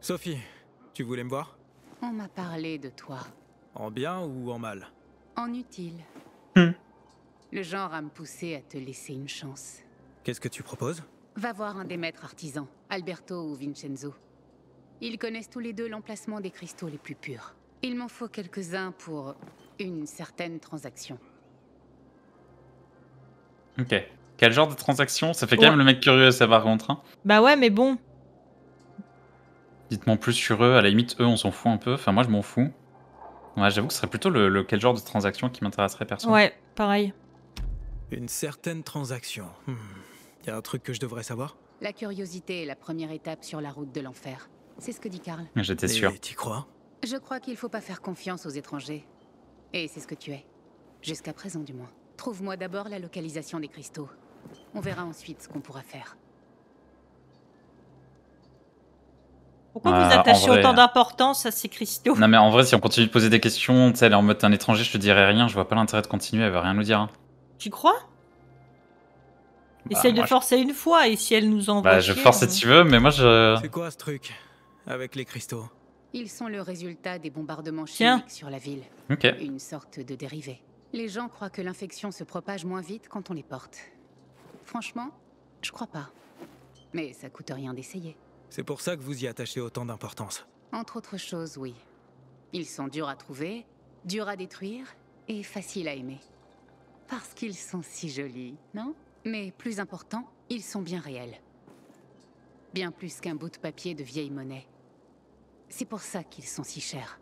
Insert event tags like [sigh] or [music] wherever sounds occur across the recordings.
Sophie, tu voulais me voir? On m'a parlé de toi. En bien ou en mal? En utile. Hmm. Le genre à me pousser à te laisser une chance. Qu'est-ce que tu proposes? Va voir un des maîtres artisans, Alberto ou Vincenzo. Ils connaissent tous les deux l'emplacement des cristaux les plus purs. Il m'en faut quelques-uns pour une certaine transaction. Ok. Quel genre de transaction? Ça fait quand Ouais. même le mec curieux à savoir contre. Hein. Bah ouais, mais bon. Dites-moi plus sur eux. À la limite, eux, on s'en fout un peu. Enfin, moi, je m'en fous. Ouais, j'avoue que ce serait plutôt le, le- quel genre de transaction qui m'intéresserait perso. Ouais, pareil. Une certaine transaction. Hmm. Y a un truc que je devrais savoir? La curiosité est la première étape sur la route de l'enfer. C'est ce que dit Karl. J'étais sûr. Et t'y crois? Je crois qu'il faut pas faire confiance aux étrangers. Et c'est ce que tu es. Jusqu'à présent, du moins. Trouve-moi d'abord la localisation des cristaux. On verra ensuite ce qu'on pourra faire. Pourquoi Euh, vous attachez en vrai- autant d'importance à ces cristaux Non, mais en vrai, si on continue de poser des questions, tu sais, elle est en mode un étranger, je te dirais rien. Je vois pas l'intérêt de continuer. Elle veut rien nous dire. hein. Tu crois? Bah, Essaye de je- forcer une fois et si elle nous envoie. Bah, je force si tu veux, mais moi, je. C'est quoi ce truc Avec les cristaux? Ils sont le résultat des bombardements Tiens. chimiques sur la ville. Ok. Une sorte de dérivé. Les gens croient que l'infection se propage moins vite quand on les porte. Franchement, je crois pas. Mais ça coûte rien d'essayer. C'est pour ça que vous y attachez autant d'importance. Entre autres choses, oui. Ils sont durs à trouver, durs à détruire et faciles à aimer. Parce qu'ils sont si jolis, non? Mais plus important, ils sont bien réels. Bien plus qu'un bout de papier de vieille monnaie. C'est pour ça qu'ils sont si chers.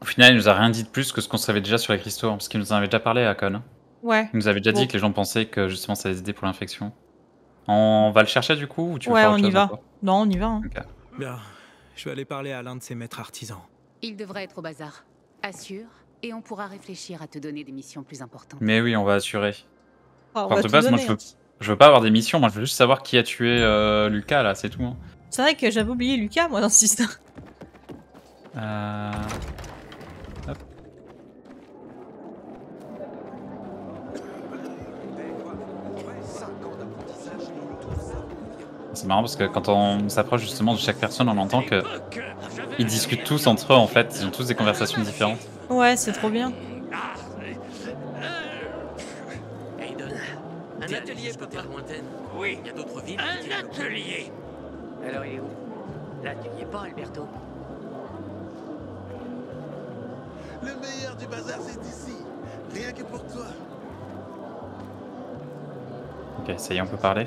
Au final, il nous a rien dit de plus que ce qu'on savait déjà sur les cristaux, hein, parce qu'il nous en avait déjà parlé à Con. Ouais. Il nous avait déjà Bon. dit que les gens pensaient que justement ça allait aider pour l'infection. On va le chercher du coup ou tu veux Ouais, faire on autre y chose va. Non, on y va. hein. Ok. Bien, je vais aller parler à l'un de ces maîtres artisans. Ils devraient être au bazar. Assure, et on pourra réfléchir à te donner des missions plus importantes. Mais oui, on va assurer. Ah, on Enfin, va de tout base, moi donner, je veux, hein. je veux pas avoir des missions, moi je veux juste savoir qui a tué euh, Lucas là, c'est tout. hein. C'est vrai que j'avais oublié Lucas, moi, dans ce système. Euh... hop. C'est marrant parce que quand on s'approche justement de chaque personne, on entend que ils discutent tous entre eux en fait, ils ont tous des conversations différentes. Ouais, c'est trop bien. Un atelier papa lointaine. Oui, Il y a d'autres villes. un atelier. Alors il est où? Là, tu y es pas, Alberto. Le meilleur du bazar, c'est ici. Rien que pour toi. Ok, ça y est, on peut parler?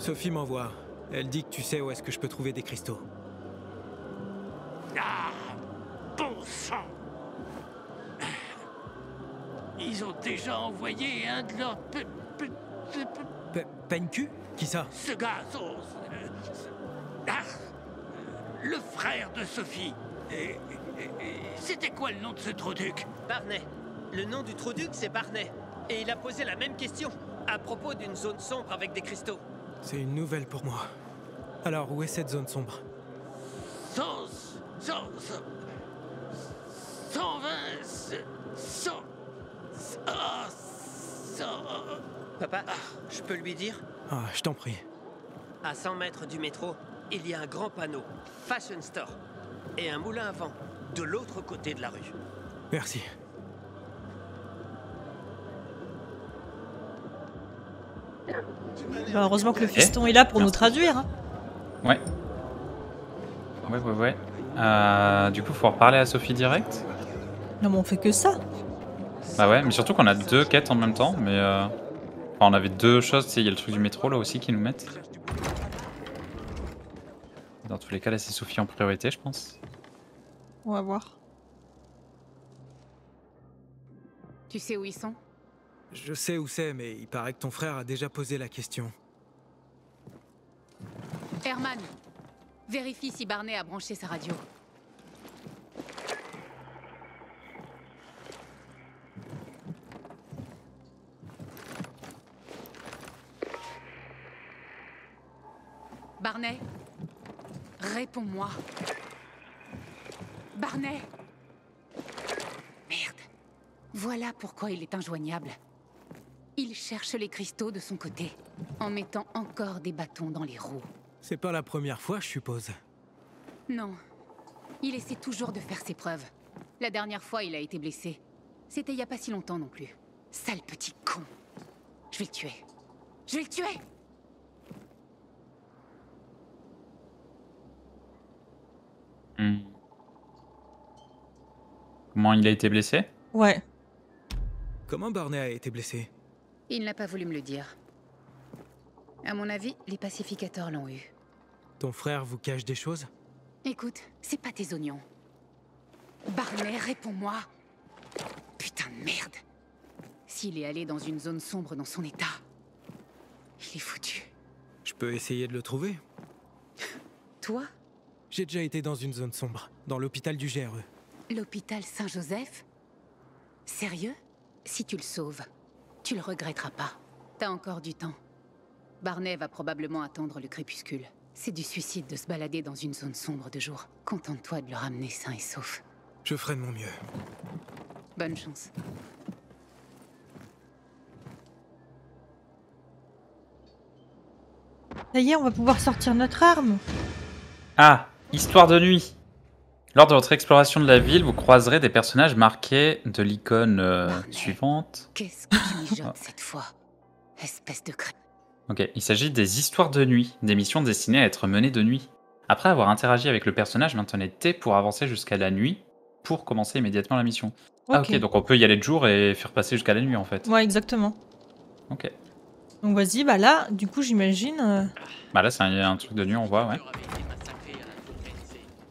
Sophie m'envoie. Elle dit que tu sais où est-ce que je peux trouver des cristaux. Ah, bon sang. Ils ont déjà envoyé un de leurs... pe- pe- pe- pe- Pe- Penku Qui ça? Ce gars, son- euh, ah, le frère de Sophie. Et- et- et- C'était quoi le nom de ce troduc? Barney. Le nom du Trouduc, c'est Barney. Et il a posé la même question à propos d'une zone sombre avec des cristaux. C'est une nouvelle pour moi. Alors, où est cette zone sombre? 100... 100... 120... 100... ah, 100... Papa, je peux lui dire? Ah, je t'en prie. À 100 mètres du métro, il y a un grand panneau Fashion Store et un moulin à vent de l'autre côté de la rue. Merci. Bah, heureusement que le fiston est là pour nous traduire. hein. Ouais. Ouais, ouais, ouais. Euh, du coup, faut reparler à Sophie direct? Non, mais on fait que ça. Bah ouais, mais surtout qu'on a deux quêtes en même temps, mais euh... enfin, on avait deux choses, tu sais, il y a le truc du métro là aussi qui nous mettent. Dans tous les cas, là c'est Sophie en priorité, je pense. On va voir. Tu sais où ils sont? Je sais où c'est, mais il paraît que ton frère a déjà posé la question. Herman, vérifie si Barney a branché sa radio. Barney Réponds-moi. Barney Merde. Voilà pourquoi il est injoignable. Il cherche les cristaux de son côté, en mettant encore des bâtons dans les roues. C'est pas la première fois, je suppose. Non. Il essaie toujours de faire ses preuves. La dernière fois, il a été blessé. C'était il y a pas si longtemps non plus. Sale petit con. Je vais le tuer. Je vais le tuer Hmm. Comment il a été blessé? Ouais. Comment Barney a été blessé? Il n'a pas voulu me le dire. À mon avis, les pacificateurs l'ont eu. Ton frère vous cache des choses? Écoute, c'est pas tes oignons. Barney, réponds-moi. Putain de merde. S'il est allé dans une zone sombre dans son état, il est foutu. Je peux essayer de le trouver [laughs] Toi, J'ai déjà été dans une zone sombre, dans l'hôpital du. GRE. l'hôpital Saint-Joseph? Sérieux? Si tu le sauves, tu le regretteras pas. T'as encore du temps. Barney va probablement attendre le crépuscule. C'est du suicide de se balader dans une zone sombre de jour. Contente-toi de le ramener sain et sauf. Je ferai de mon mieux. Bonne chance. Ça y est, on va pouvoir sortir notre arme. Ah, histoire de nuit. Lors de votre exploration de la ville, vous croiserez des personnages marqués de l'icône euh, suivante. Qu'est-ce que tu mijotes [laughs] cette fois? Espèce de cré... Ok, il s'agit des histoires de nuit, des missions destinées à être menées de nuit. Après avoir interagi avec le personnage, maintenez T pour avancer jusqu'à la nuit, pour commencer immédiatement la mission. Ah ok, donc on peut y aller de jour et faire passer jusqu'à la nuit en fait. Ouais, exactement. Ok. Donc vas-y, bah là, du coup, j'imagine. euh, Bah là c'est un, un truc de nuit, on voit, ouais.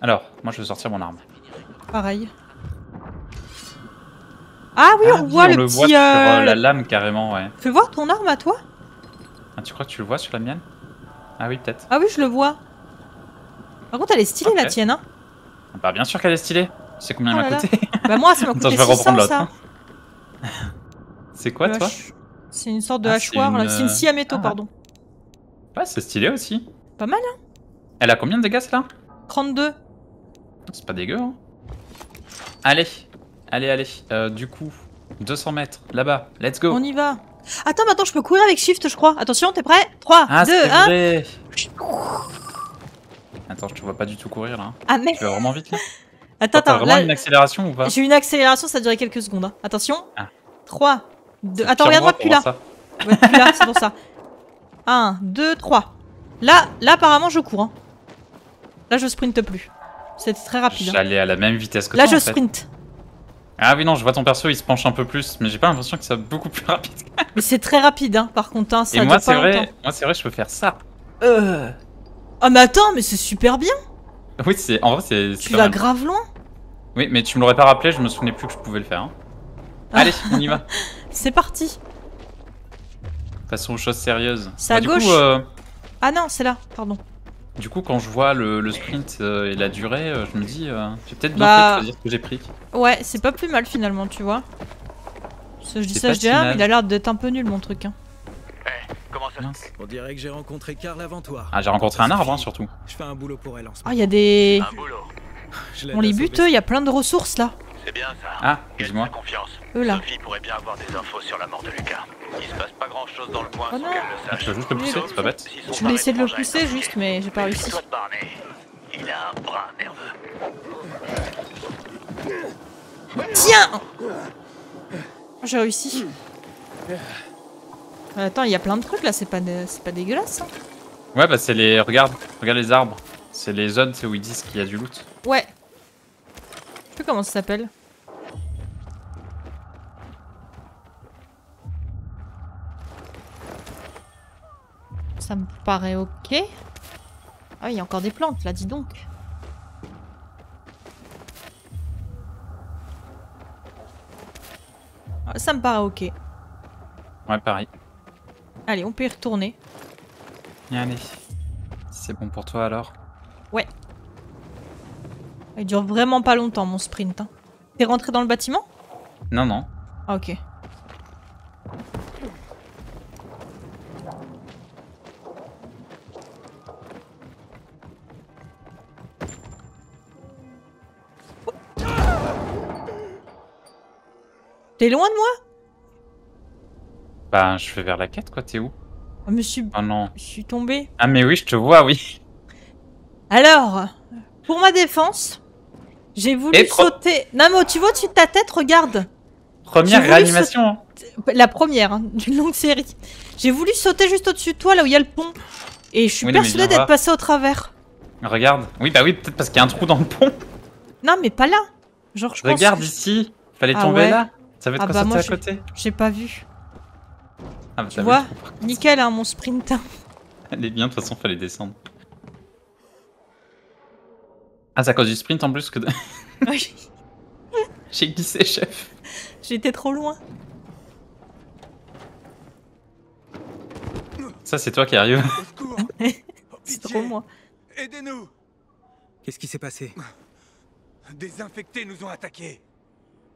Alors, moi je vais sortir mon arme. pareil. Ah oui, Ah on voit le le petit. voit sur euh, euh, la lame carrément, ouais. Fais voir ton arme à toi Ah, tu crois que tu le vois sur la mienne? Ah oui, peut-être. Ah oui, je le vois. Par contre, elle est stylée la tienne, hein Bah bien sûr qu'elle est stylée. Tu sais combien Oh elle là m'a coûté Bah moi, ça m'a [laughs] Attends, coûté je vais 600 reprendre l'autre. ça. hein. C'est quoi Le toi? hache- C'est une sorte de Ah, c'est hachoir, là. C'est une scie à métaux, ah. pardon. Ouais, c'est stylé aussi. Pas mal, hein Elle a combien de dégâts celle-là? 32. C'est pas dégueu, hein. Allez, allez, allez. Euh, du coup, 200 mètres, là-bas. Let's go. On y va. Attends, maintenant, je peux courir avec Shift, je crois. Attention, t'es prêt? 3, Ah, 2, c'est 1. vrai. Attends, je te vois pas du tout courir là. Ah, mais. Tu vas vraiment vite là? [laughs] Attends, T'as attends. vraiment Là, une accélération ou pas? j'ai une accélération, ça a duré quelques secondes. hein. Attention. Ah. 3, 2. C'est Attends, pire regarde-moi moi depuis là. Ouais, depuis là, c'est pour ça. 1, 2, 3. Là, là, apparemment, je cours. hein. Là, je sprinte plus. C'est très rapide. hein. J'allais à la même vitesse que Là, toi. je en fait. sprint. Ah oui, non, je vois ton perso, il se penche un peu plus, mais j'ai pas l'impression que ça va beaucoup plus [laughs] rapide. Mais c'est très rapide, hein, par contre. Hein, ça Et dure moi, c'est vrai, longtemps. moi, c'est vrai, je peux faire ça. Euh. Ah, mais attends, mais c'est super bien. Oui, c'est en vrai, c'est. c'est Tu vas grave loin. Oui, mais tu me l'aurais pas rappelé, je me souvenais plus que je pouvais le faire. hein. Ah. Allez, on y va. [laughs] C'est parti. Passons aux choses sérieuses. C'est à du gauche. Coup, euh, Ah non, c'est là, pardon. Du coup, quand je vois le, le sprint euh, et la durée, euh, je me dis, euh, j'ai peut-être bien Bah. fait de choisir ce que j'ai pris. Ouais, c'est pas plus mal finalement, tu vois. Je dis C'est ça, pas je dis si ah, mal. mais il a l'air d'être un peu nul mon truc. Hein. Comment ça Mince. On dirait que j'ai rencontré Karl avant toi. Ah, j'ai rencontré un arbre, hein, surtout. Je fais un boulot pour elle en ce Ah, moment. il y a des. Un boulot. Je l'aide On à les sauver bute, il y a plein de ressources là. C'est bien ça. Ah, dis-moi. confiance. Eux là. Sophie pourrait bien avoir des infos sur la mort de Lucas. Il se passe pas grand chose dans le coin Oh sans non. qu'elle le Je peux juste le pousser, c'est pas bête. Je voulais essayer de le pousser juste, mais j'ai pas réussi. Toi de Barney. Il a un bras nerveux. Tiens J'ai réussi. Euh, Attends, il y a plein de trucs là, c'est pas, dé- c'est pas dégueulasse. Hein. Ouais, bah c'est les. Regarde, regarde les arbres. C'est les zones, c'est où ils disent qu'il y a du loot. Ouais. Plus comment ça s'appelle. Ça me paraît ok. Ah, il y a encore des plantes là, dis donc. Ah, Ça me paraît ok. Ouais, pareil. Allez, on peut y retourner. Allez. C'est bon pour toi alors Il dure vraiment pas longtemps mon sprint. hein. T'es rentré dans le bâtiment? Non, non. Ah, ok. T'es loin de moi? Bah, je vais vers la quête, quoi. T'es où? Oh, mais je suis, Oh non. je suis tombée. Ah, mais oui, je te vois, oui. Alors, pour ma défense, j'ai voulu sauter. Non, mais tu vois au-dessus de ta tête, regarde. Première réanimation. La première hein, d'une longue série. J'ai voulu sauter juste au-dessus de toi, là où il y a le pont. Et je suis Oui, persuadée d'être voir. passée au travers. Regarde. Oui, bah oui, peut-être parce qu'il y a un trou dans le pont. Non, mais pas là. Genre, je pense Regarde que- ici. Fallait Ah tomber ouais. là. Ça va être Ah quoi bah, moi, à côté J'ai pas vu. Ah, bah, Tu vu, vois Nickel, hein, mon sprint. Elle est bien, de toute façon, fallait descendre. Ah, c'est à cause du sprint en plus que. de- [laughs] Oui, [laughs] J'ai glissé, chef. J'étais trop loin. Ça, c'est toi qui arrive. [laughs] Oh, C'est pitié. trop moi. Aidez-nous Qu'est-ce qui s'est passé? Des infectés nous ont attaqués.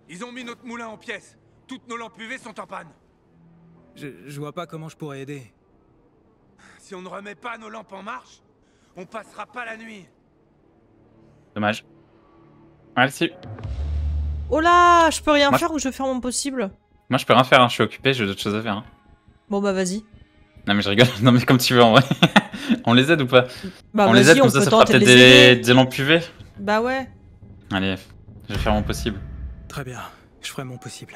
Ils ont mis notre moulin en pièces. Toutes nos lampes UV sont en panne. je, je vois pas comment je pourrais aider. Si on ne remet pas nos lampes en marche, on passera pas la nuit. Dommage. Merci. Oh là, je peux rien Moi, faire ou je vais faire mon possible? Moi, je peux rien faire, hein, je suis occupé, j'ai d'autres choses à faire. hein. Bon bah vas-y. Non, mais je rigole. [laughs] Non, mais comme tu veux en vrai. [laughs] on les aide ou pas? Bah On les aide, on comme ça, peut ça fera peut-être des, des lampes UV. Bah ouais. Allez, je vais faire mon possible. Très bien, je ferai mon possible.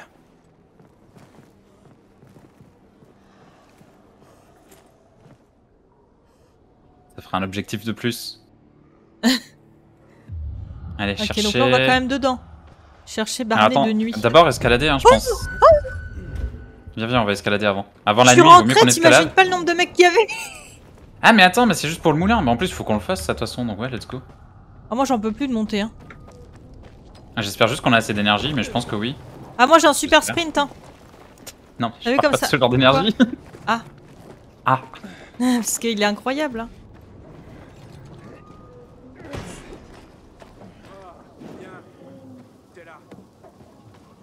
Ça fera un objectif de plus. [laughs] Allez, Ok, chercher. donc là on va quand même dedans. Chercher Barney de nuit. D'abord escalader, hein, je pense. Viens, viens, on va escalader avant. Avant la je nuit, il vaut mieux qu'on t'imagines escalade. pas le nombre de mecs qu'il y avait [laughs] Ah, mais attends, mais c'est juste pour le moulin. Mais en plus, il faut qu'on le fasse, ça, de toute façon. Donc, ouais, let's go. Ah moi j'en peux plus de monter hein. Ah, J'espère juste qu'on a assez d'énergie, mais je pense que oui. Ah moi j'ai un super sprint hein. Non, T'as je comme pas ça de ce genre d'énergie. Ah. [laughs] Ah, [laughs] Parce qu'il est incroyable hein. Viens. T'es là.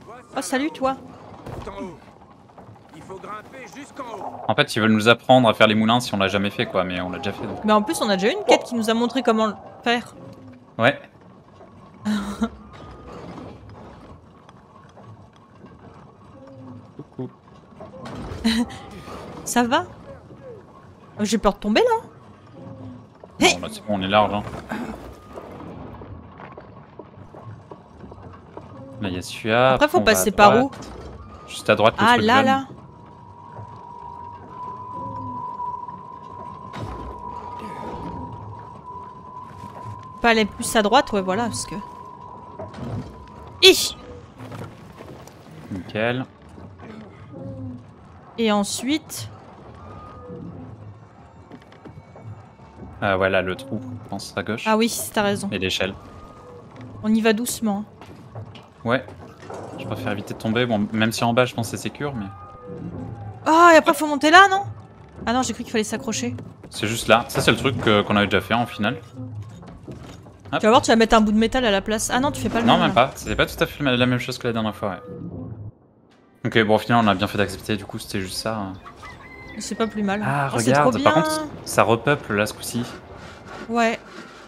Vois ça, Oh salut toi. en haut. Il faut grimper jusqu'en haut. en fait, ils veulent nous apprendre à faire les moulins si on l'a jamais fait, quoi. Mais on l'a déjà fait, donc. Mais en plus on a déjà eu une quête qui nous a montré comment le faire. Ouais. [laughs] Coucou. [laughs] Ça va? J'ai peur de tomber là. Bon, là, c'est bon, on est large, hein. Là, il y a celui-là. Après faut passer par où Juste à droite, le Ah là là. Pas aller plus à droite, ouais voilà parce que. Hi Nickel. Et ensuite. Ah, ouais, là, le trou, je pense, à gauche. Ah oui, t'as raison. Et l'échelle. On y va doucement. Ouais. Je préfère éviter de tomber. Bon, même si en bas, je pense que c'est sécure, mais. Ah, et après faut monter là, non? Ah non, j'ai cru qu'il fallait s'accrocher. C'est juste là. Ça, c'est le truc qu'on avait déjà fait en finale. Tu vas voir, tu vas mettre un bout de métal à la place. Ah non, tu fais pas le Non, même. pas. C'était pas tout à fait la même chose que la dernière fois, ouais. Ok, bon, au final, on a bien fait d'accepter. Du coup, c'était juste ça. hein. C'est pas plus mal. Ah, Oh, trop regarde. bien. Par contre, ça repeuple là ce coup-ci. Ouais.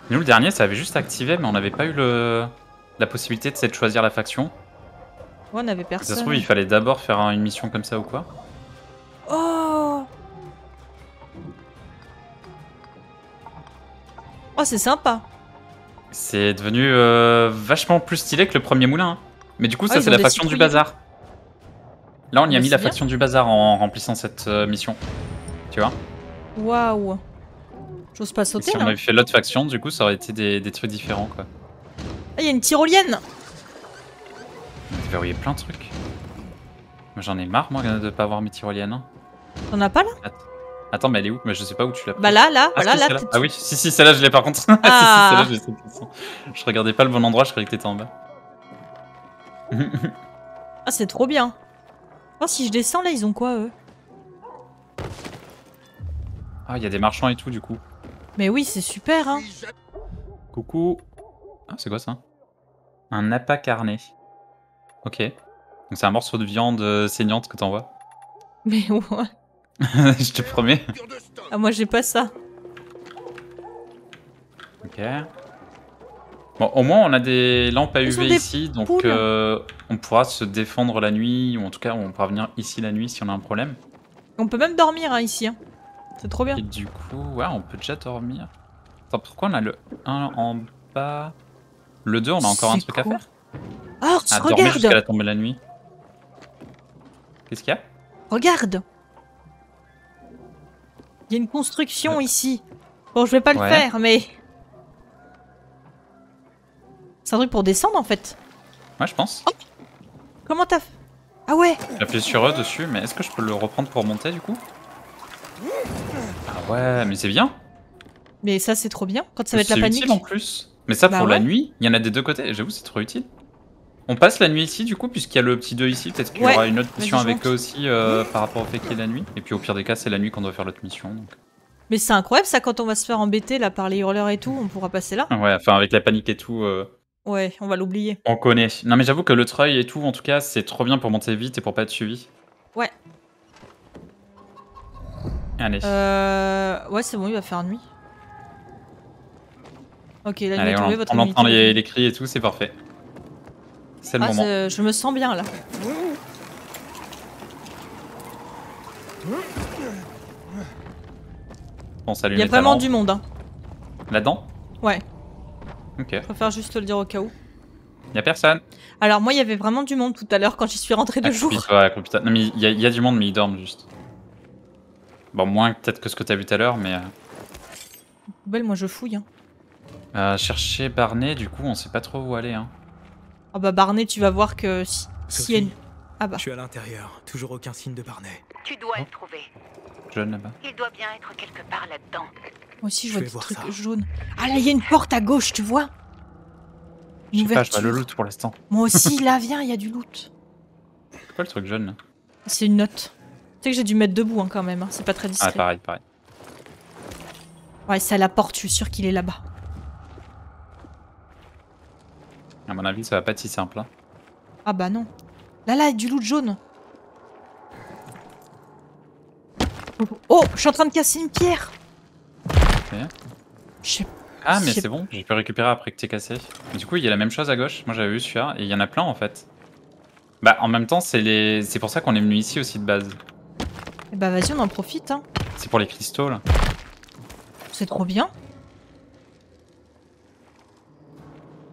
Nous, le dernier, ça avait juste activé, mais on n'avait pas eu le... la possibilité de, de choisir la faction. Ouais, on avait Ça personne. se trouve, il fallait d'abord faire un- une mission comme ça ou quoi. Oh Oh, c'est sympa. C'est devenu euh, vachement plus stylé que le premier moulin. hein. Mais du coup, Ah, ça, c'est la faction du bazar. Là, on y a Mais mis la faction du bazar en remplissant cette euh, mission. Tu vois? Waouh. J'ose pas sauter Si on là. avait fait l'autre faction, du coup, ça aurait été des, des trucs différents, quoi. Ah, il y a une tyrolienne. On a verrouillé plein de trucs. Moi, J'en ai marre, moi, de pas avoir mes tyroliennes. hein. T'en as pas là Attends, mais elle est où? Mais je sais pas où tu l'as Bah là, là, Ah, voilà, là. t'es- Ah oui, si, si, celle-là, je l'ai par contre. Ah, [laughs] si, si, celle-là, je l'ai. Je regardais pas le bon endroit, je croyais que t'étais en bas. [laughs] Ah, c'est trop bien. Oh, si je descends là, ils ont quoi eux? Ah, il y a des marchands et tout, du coup. Mais oui, c'est super, hein. Coucou. Ah, c'est quoi ça? Un appât carné. Ok. Donc c'est un morceau de viande euh, saignante que t'envoies. [laughs] Mais ouais. [laughs] je te promets. Ah, moi j'ai pas ça. Ok. Bon, au moins on a des lampes à UV ici, donc euh, on pourra se défendre la nuit, ou en tout cas on pourra venir ici la nuit si on a un problème. On peut même dormir hein, ici. Hein. C'est trop bien. Et du coup, ouais, on peut déjà dormir. Attends, pourquoi on a le 1 en bas? Le 2, on a encore un C'est truc à faire Oh, Ah, dormir jusqu'à regarde la tombée de la nuit. Qu'est-ce qu'il y a? Regarde Il y a une construction ici. Bon, je vais pas le Ouais. faire, mais... C'est un truc pour descendre, en fait. Ouais, je pense. Comment t'as fait? Ah ouais J'appuie sur eux dessus, mais est-ce que je peux le reprendre pour monter du coup? Ah ouais, mais c'est bien. Mais ça, c'est trop bien. Quand ça va être la C'est panique. utile en plus. Mais ça, Bah pour la nuit, il y en a des deux côtés. J'avoue, c'est trop utile. On passe la nuit ici, du coup, puisqu'il y a le petit 2 ici. Peut-être qu'il y aura une autre mission avec eux aussi euh, par rapport au fait qu'il y ait la nuit. Et puis au pire des cas, c'est la nuit qu'on doit faire l'autre mission. donc. Mais c'est incroyable, ça, quand on va se faire embêter, là, par les hurleurs et tout, on pourra passer là. Ouais, enfin, avec la panique et tout, euh, Ouais, on va l'oublier. on connaît. Non, mais j'avoue que le treuil et tout, en tout cas, c'est trop bien pour monter vite et pour pas être suivi. Ouais. Allez. Euh... Ouais, c'est bon, il va faire nuit. Ok, nuit Allez, on, votre on entend les, les cris et tout, c'est parfait. C'est le Ah, moment. je me sens bien, là. On salue Il y a vraiment talents. du monde, hein. Là-dedans Ouais, Ok. je préfère juste te le dire au cas où. Y a personne. Alors, moi, il y avait vraiment du monde tout à l'heure quand j'y suis rentrée de jour. Accroupis-toi, accroupis-toi. Non, mais il y, a- il y a du monde, mais ils dorment juste. Bon, moins peut-être que ce que t'as vu tout à l'heure, mais. euh, Belle, moi, je fouille. Hein. Euh, chercher Barney, du coup, on sait pas trop où aller. Hein. Ah bah, Barney, tu vas voir que si... si y a une... Sophie, Ah bah, je suis à l'intérieur. Toujours aucun signe de Barney. Tu dois le trouver. Jeune là-bas. Il doit bien être quelque part là-dedans. moi aussi, je Je vois vais des voir trucs ça. jaunes. Ah, là, il y a une porte à gauche, tu vois Je Une sais pas, je vois le ouverture. loot pour l'instant. Moi aussi, là, viens, il y a du loot. C'est quoi le truc jaune là? C'est une note. Tu sais que j'ai dû mettre debout hein, quand même, hein. c'est pas très Ah, discret. pareil, pareil. ouais, c'est à la porte, je suis sûr qu'il est là-bas. À mon avis, ça va pas être si simple. hein. Ah bah non. Là, là, il y a du loot jaune. Oh, je suis en train de casser une pierre. Je Ah, mais Je c'est bon, j'ai pu récupérer après que t'es cassé. Mais du coup, il y a la même chose à gauche. Moi, j'avais vu celui-là, et il y en a plein en fait. Bah, en même temps, c'est les... c'est pour ça qu'on est venu ici aussi de base. Eh bah vas-y, on en profite. Hein. C'est pour les cristaux là. C'est trop bien.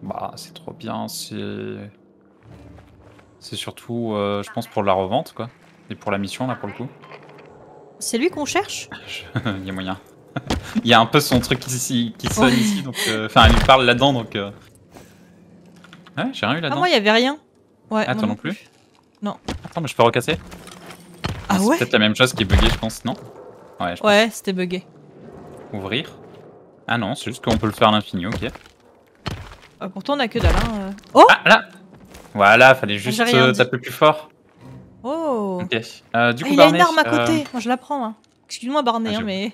Bah, c'est trop bien, c'est. C'est surtout, euh, je pense, pour la revente quoi. Et pour la mission là, pour le coup. C'est lui qu'on cherche? [laughs] Il y a moyen. [laughs] Il y a un peu son truc qui, qui sonne Ouais. ici, donc. euh, Enfin, elle lui parle là-dedans, donc. euh. Ouais, j'ai rien eu Ah, là-dedans. moi, il y avait rien. Ouais, Ah, moi toi non plus Non. Attends, mais je peux recasser? Ah C'est ouais? peut-être la même chose qui est buggée, je pense, non? Ouais, je pense. Ouais, c'était bugué. Ouvrir? Ah non, c'est juste qu'on peut le faire à l'infini, ok. Ah, pourtant, on a que dalle. Hein. euh. Oh Ah, là Voilà, fallait juste J'ai rien euh, taper plus fort. Oh Ok. Euh, du Ah, coup, Il y a une arme à euh, côté. Moi, je la prends. Hein. Excuse-moi, Barney, Ah, hein, mais.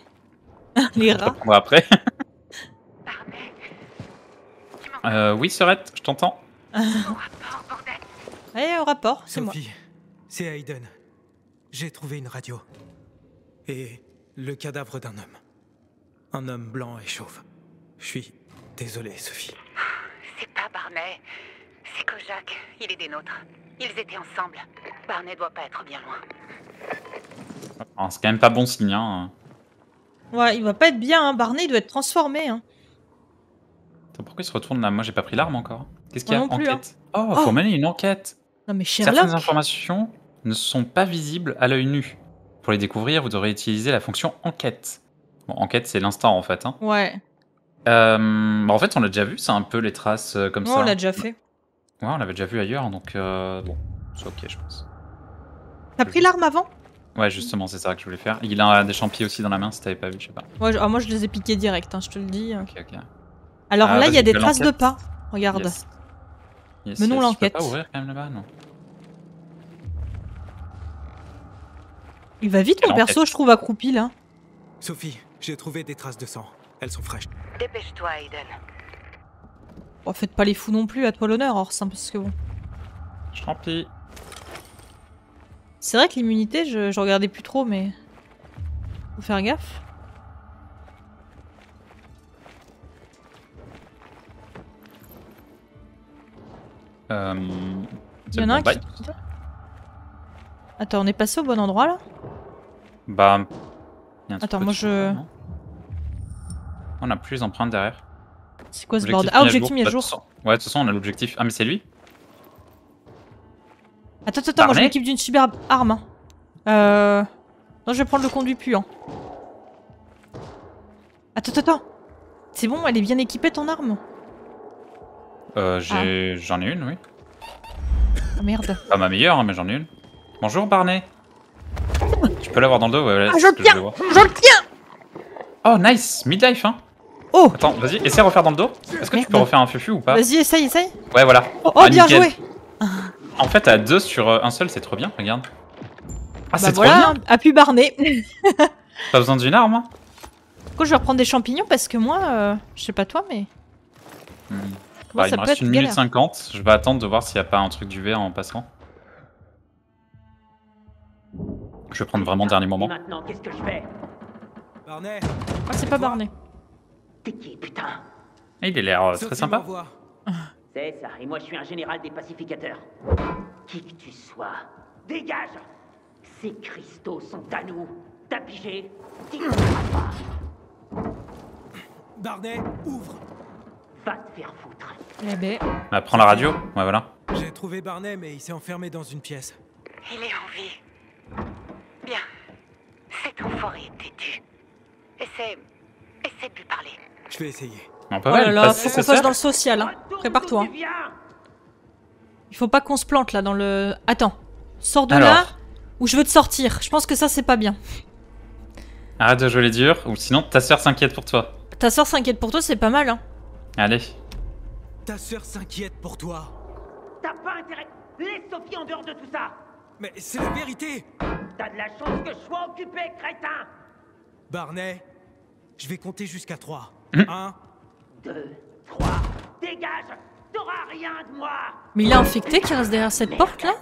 [laughs] Les rats. prendrai après. [laughs] Euh, oui, Serette, je t'entends. au rapport, bordel Allez, au rapport, c'est moi. Sophie, c'est Aiden. J'ai trouvé une radio. Et le cadavre d'un homme. Un homme blanc et chauve. Je suis désolé, Sophie. C'est pas Barney. C'est Kojak. Il est des nôtres. Ils étaient ensemble. Barney doit pas être bien loin. Ah, c'est quand même pas bon signe, hein. Ouais, il va pas être bien, hein. Barney, il doit être transformé. Hein. Attends, pourquoi il se retourne là? Moi, j'ai pas pris l'arme encore. Qu'est-ce qu'il y a? Plus, hein. Enquête. Oh, Oh. faut mener une enquête. Non, mais Certaines Sherlock. informations ne sont pas visibles à l'œil nu. Pour les découvrir, vous devrez utiliser la fonction enquête. Bon, enquête, c'est l'instant en fait. Hein. Ouais, Euh, bah, en fait, on l'a déjà vu, c'est un peu les traces euh, comme Ouais, ça. on l'a déjà fait. Ouais, on l'avait déjà vu ailleurs, donc euh, bon, c'est ok, je pense. T'as pris l'arme avant? Ouais, justement, c'est ça que je voulais faire. Il a des champis aussi dans la main, si t'avais pas vu, je sais pas. Ouais, ah, Moi, je les ai piqués direct, hein, je te le dis. Ok, ok. Alors Ah, là, il y a des traces de pas. Regarde. Yes. Yes, Menons yes. l'enquête. Je peux pas ouvrir quand même là-bas, non? Il va vite, mon perso, je trouve accroupi là. Sophie, j'ai trouvé des traces de sang. Elles sont fraîches. Dépêche-toi, Aiden. Bon, faites pas les fous non plus, à toi l'honneur, Orsin, parce que bon. Champi. C'est vrai que l'immunité, je, je regardais plus trop, mais. Faut faire gaffe. Euh, Il y en a un qui. Attends, on est passé au bon endroit là? Bah. Attends, moi, je- non? On a plus les empreintes derrière. C'est quoi ce bordel? Ah, objectif mis à Bah, jour. façon- Ouais, de toute façon, on a l'objectif. Ah, mais c'est lui Attends, attends, attends, moi je m'équipe d'une super arme. hein. Euh... Non, je vais prendre le conduit puant. Attends, attends, attends. C'est bon, elle est bien équipée ton arme? Euh, Ah. j'ai... J'en ai une, oui. Oh merde. Pas ma meilleure, hein, mais j'en ai une. Bonjour, Barney. Tu peux l'avoir dans le dos, ouais, Ah, je le tiens. Je le tiens Oh, nice Midlife, hein Oh Attends, vas-y, essaie de refaire dans le dos. Est-ce que tu peux refaire un fufu ou pas Vas-y, essaye, essaye. Ouais, voilà. Oh, oh, Ah, bien nickel. joué En fait, à deux sur euh, un seul, c'est trop bien, regarde. Ah, Bah c'est voilà, trop bien appui barné. Pas [laughs] besoin d'une arme, hein Pourquoi je vais reprendre des champignons Parce que moi, euh, je sais pas toi, mais... Hmm. Bah, il ça me peut reste 1 minute. 50. Je vais attendre de voir s'il n'y a pas un truc du verre en passant. Je vais prendre vraiment le dernier moment. maintenant, qu'est-ce que je fais? Barney Ah, c'est pas barné. T'es qui, putain il a l'air euh, très sympa. [laughs] C'est ça, et moi je suis un général des pacificateurs. Qui que tu sois, dégage Ces cristaux sont à nous. T'as pigé? Pas. Barney, ouvre Va te faire foutre. Eh ben... Bah, prends la radio. Ouais, voilà. J'ai trouvé Barney, mais il s'est enfermé dans une pièce. Il est en vie. Bien. Cet enfoiré est têtu. Essaie. Essaie de lui parler. Je vais essayer. On peut Oh pas là lui là, passer faut qu'on fasse dans le social, hein. Prépare-toi. Il faut pas qu'on se plante, là, dans le... Attends. Sors de là, ou je veux te sortir. Je pense que ça, c'est pas bien. arrête de jouer les durs, ou sinon ta sœur s'inquiète pour toi. Ta soeur s'inquiète pour toi, c'est pas mal, hein. Allez. Ta sœur s'inquiète pour toi. T'as pas intérêt. Laisse Sophie en dehors de tout ça. Mais c'est la vérité T'as de la chance que je sois occupé, crétin. Barney, je vais compter jusqu'à 3. 1, Deux, trois, dégage. T'auras rien de moi. Mais il est infecté qui reste derrière cette porte, là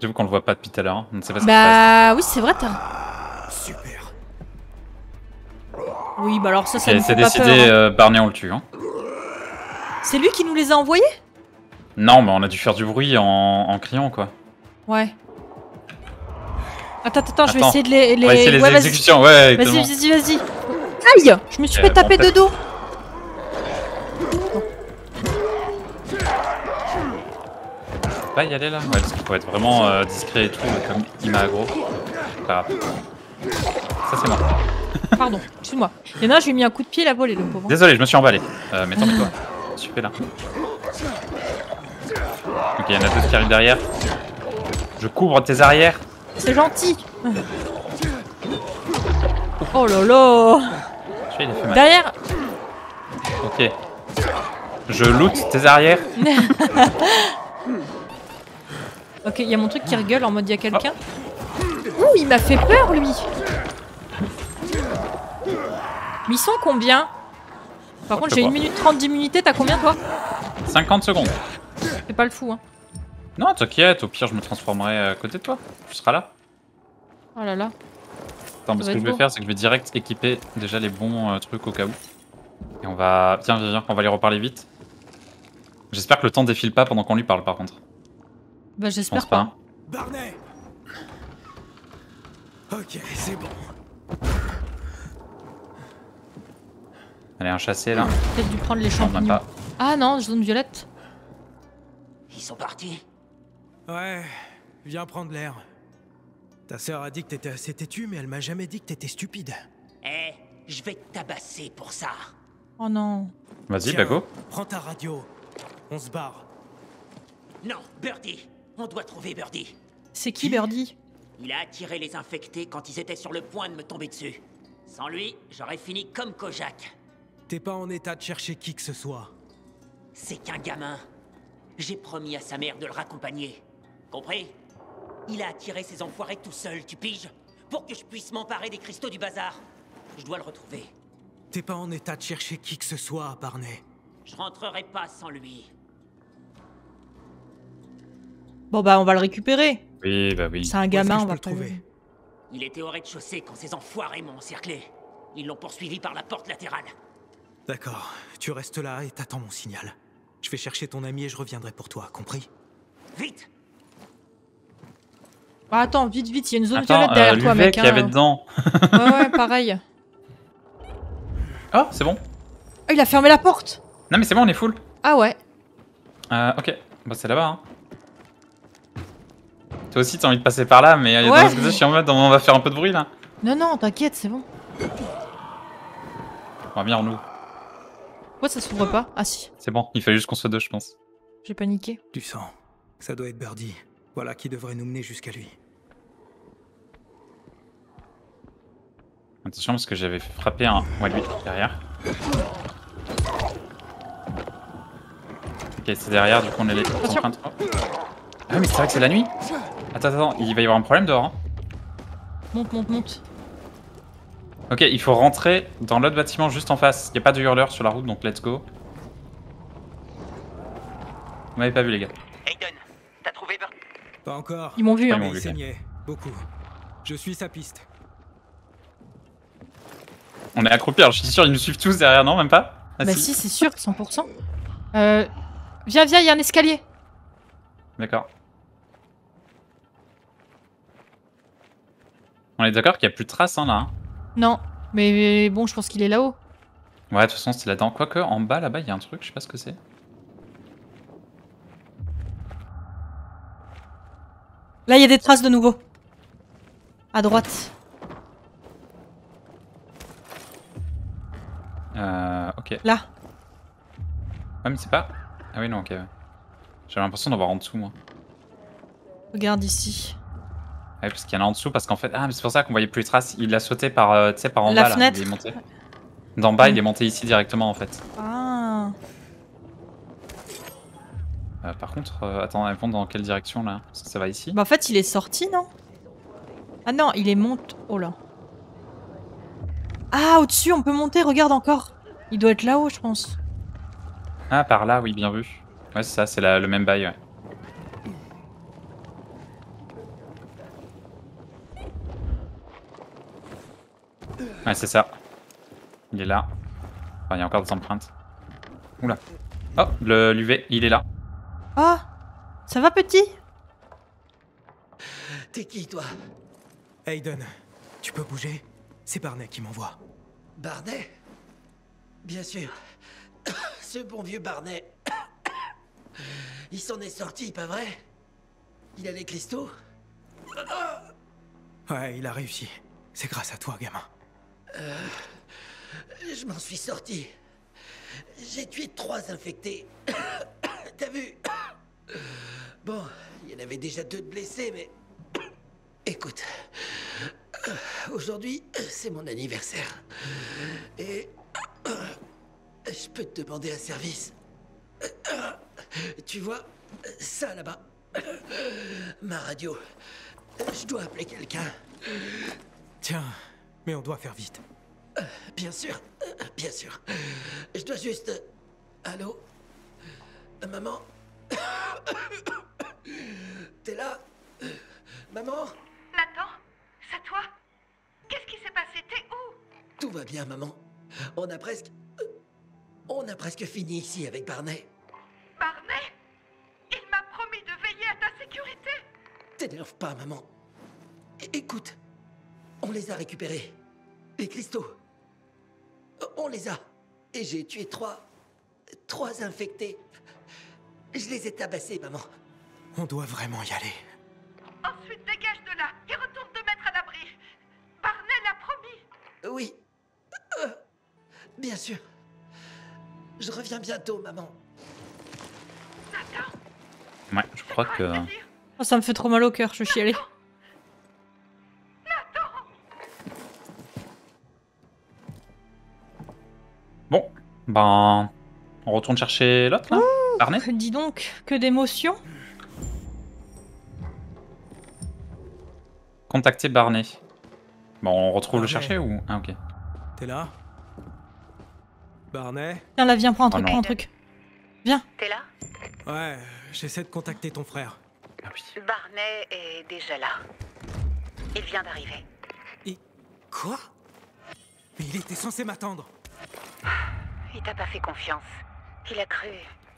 J'avoue qu'on le voit pas depuis tout à l'heure. hein. On ne sait pas ce qui se passe. Bah... Oui, c'est vrai, t'as... super. Oui, bah alors ça, ça Ok, me c'est fait pas décidé, peur. hein. euh, Barney, on le tue. Hein. C'est lui qui nous les a envoyés? Non, mais on a dû faire du bruit en, en criant, quoi. Ouais. Attends, attends, je vais Attends, essayer de les... les... On va essayer les ouais, vas-y. exécutions, ouais, Vas-y, vas-y, vas-y. Aïe Je me suis fait taper bon, de dos. Pas y aller là Ouais, parce qu'il faut être vraiment euh, discret et tout, comme il m'a aggro. Pas grave. Ça, c'est mort. [laughs] Pardon, excuse-moi. Il y en a un, je lui ai mis un coup de pied, il a volé, le pauvre. Désolé, je me suis emballé. Euh, mais tant pis toi. Super là. Ok, il y en a deux qui arrivent derrière. Je couvre tes arrières. C'est gentil. Oh là là Je sais, il a fait mal. Derrière Ok. Je loot tes arrières. [laughs] Ok, il y a mon truc qui rigole en mode il y a quelqu'un. Ouh, il m'a fait peur, lui Mais ils sont combien? Par contre, j'ai sais 1 pas. minute 30 d'immunité, t'as combien, toi? 50 secondes. Fais pas le fou, hein. Non, t'inquiète, au pire, je me transformerai à côté de toi. Tu seras là. Oh là là. Attends, mais Ça ce va que être je vais beau. faire, c'est que je vais direct équiper déjà les bons euh, trucs au cas où. Et on va. Viens, viens, viens, on va les reparler vite. J'espère que le temps défile pas pendant qu'on lui parle, par contre. Bah, Je j'espère pas. pas. Barney Ok, c'est bon. Allez, un chassé là. Peut-être dû prendre les champignons. pas. Ah non, zone violette. Ils sont partis. Ouais, viens prendre l'air. Ta sœur a dit que t'étais assez têtu, mais elle m'a jamais dit que t'étais stupide. Eh, je vais te tabasser pour ça. Oh non. Vas-y, go. Prends ta radio. On se barre. Non, Birdie. On doit trouver Birdie. C'est qui, Birdie? Il a attiré les infectés quand ils étaient sur le point de me tomber dessus. Sans lui, j'aurais fini comme Kojak. T'es pas en état de chercher qui que ce soit. C'est qu'un gamin. J'ai promis à sa mère de le raccompagner. Compris? Il a attiré ces enfoirés tout seul, tu piges Pour que je puisse m'emparer des cristaux du bazar. Je dois le retrouver. T'es pas en état de chercher qui que ce soit, Barney. Je rentrerai pas sans lui. Bon bah, on va le récupérer. Oui, bah oui. C'est un gamin, on va le trouver Il était au rez-de-chaussée quand ces enfoirés m'ont encerclé. Ils l'ont poursuivi par la porte latérale. D'accord, tu restes là et t'attends mon signal. Je vais chercher ton ami et je reviendrai pour toi, compris? Vite Bah, attends, vite, vite, il y a une zone Attends, violette derrière euh, toi, mec. qu'il y avait hein. dedans. Ouais, ouais, pareil. Oh, c'est bon. Ah, il a fermé la porte Non, mais c'est bon, on est full. Ah ouais. Euh, ok. Bah, c'est là-bas. Hein. Toi aussi, t'as envie de passer par là, mais euh, Ouais. dans côté, je suis en mode, on va faire un peu de bruit là. Non, non, t'inquiète, c'est bon. On va bien, nous. Pourquoi ça s'ouvre pas? Ah si, C'est bon, il fallait juste qu'on soit deux, je pense. j'ai paniqué. Du sang. Ça doit être Birdie. Voilà qui devrait nous mener jusqu'à lui. Attention, parce que j'avais frappé un. Ouais, lui, derrière. Ok, c'est derrière, du coup, on est les empreintes. Oh. Ah, mais c'est vrai que c'est la nuit Attends, attends, il va y avoir un problème dehors. hein. Monte, monte, monte. Ok, il faut rentrer dans l'autre bâtiment juste en face. Il n'y a pas de hurleur sur la route, donc let's go. Vous m'avez pas vu, les gars. Aiden, t'as trouvé Bert? Pas encore. Ils m'ont vu, Ils hein. m'ont Mais vu. il saignait. Beaucoup. Je suis sa piste. On est accroupis, alors je suis sûr, ils nous suivent tous derrière, non Même pas? Ah, Bah si, c'est sûr, 100%. Euh... Viens, viens, il y a un escalier. D'accord. On est d'accord qu'il n'y a plus de traces, hein, là. hein? Non, mais bon, je pense qu'il est là-haut. Ouais, de toute façon, c'était là-dedans. Quoique, en bas, là-bas, il y a un truc, je sais pas ce que c'est. Là, il y a des traces de nouveau. À droite. Euh, ok. Là. Ouais, mais c'est pas... Ah oui, non, ok. J'avais l'impression d'en voir en dessous, moi. Regarde ici. Ouais, parce qu'il y en a en dessous, parce qu'en fait... Ah, mais c'est pour ça qu'on voyait plus les traces. Il a sauté par, euh, tu sais, par en La bas, là. Il est monté. D'en bas, Mm. il est monté ici directement, en fait. Ah. Euh, par contre, euh, attends, vont dans quelle direction, là? Parce que ça va ici Bah en fait, il est sorti, non? Ah non, il est monté... Oh là. Ah, au-dessus, on peut monter, regarde encore. Il doit être là-haut, je pense. Ah, par là, oui, bien vu. Ouais, c'est ça, c'est le même bail, ouais. Ouais, c'est ça. Il est là. Enfin, il y a encore des empreintes. Oula. Oh, le l'UV, il est là. Ah Ça va, petit? T'es qui, toi? Aiden, tu peux bouger? C'est Barney qui m'envoie. Barnet Bien sûr. [coughs] Ce bon vieux Barnet. [coughs] Il s'en est sorti, pas vrai? Il a les cristaux? Ouais, il a réussi. C'est grâce à toi, gamin. Je m'en suis sorti. J'ai tué trois infectés. [coughs] T'as vu? Bon, il y en avait déjà deux de blessés, mais... Écoute, aujourd'hui, c'est mon anniversaire. Et... Je peux te demander un service. Tu vois, ça là-bas. Ma radio. Je dois appeler quelqu'un. Tiens, mais on doit faire vite. Bien sûr, bien sûr. Je dois juste... Allô? Maman? [coughs] T'es là? Maman? Nathan? C'est toi Qu'est-ce qui s'est passé? T'es où? Tout va bien, maman. On a presque... euh, On a presque fini ici avec Barney. Barney? Il m'a promis de veiller à ta sécurité T'énerve pas, maman. É- écoute, on les a récupérés. Les cristaux. On les a. Et j'ai tué trois... Trois infectés. Je les ai tabassés, maman. On doit vraiment y aller. Ensuite, dégage de là et retourne Oui. Euh, bien sûr. Je reviens bientôt, maman. Nathan Ouais, je crois que... dire Oh, ça me fait trop mal au cœur, je suis chialée. Nathan Bon, ben... On retourne chercher l'autre, là Barney Dis donc, que d'émotions. Contacter Barney. Bon, on retrouve le Barney. chercher ou... Ah, ok. T'es là? Barney? Tiens, là, viens, prends un truc, Oh non. prends un truc. T'es là? Ouais, j'essaie de contacter ton frère. Ah oui. Barney est déjà là. Il vient d'arriver. Quoi? Mais il était censé m'attendre. Il t'a pas fait confiance. Il a cru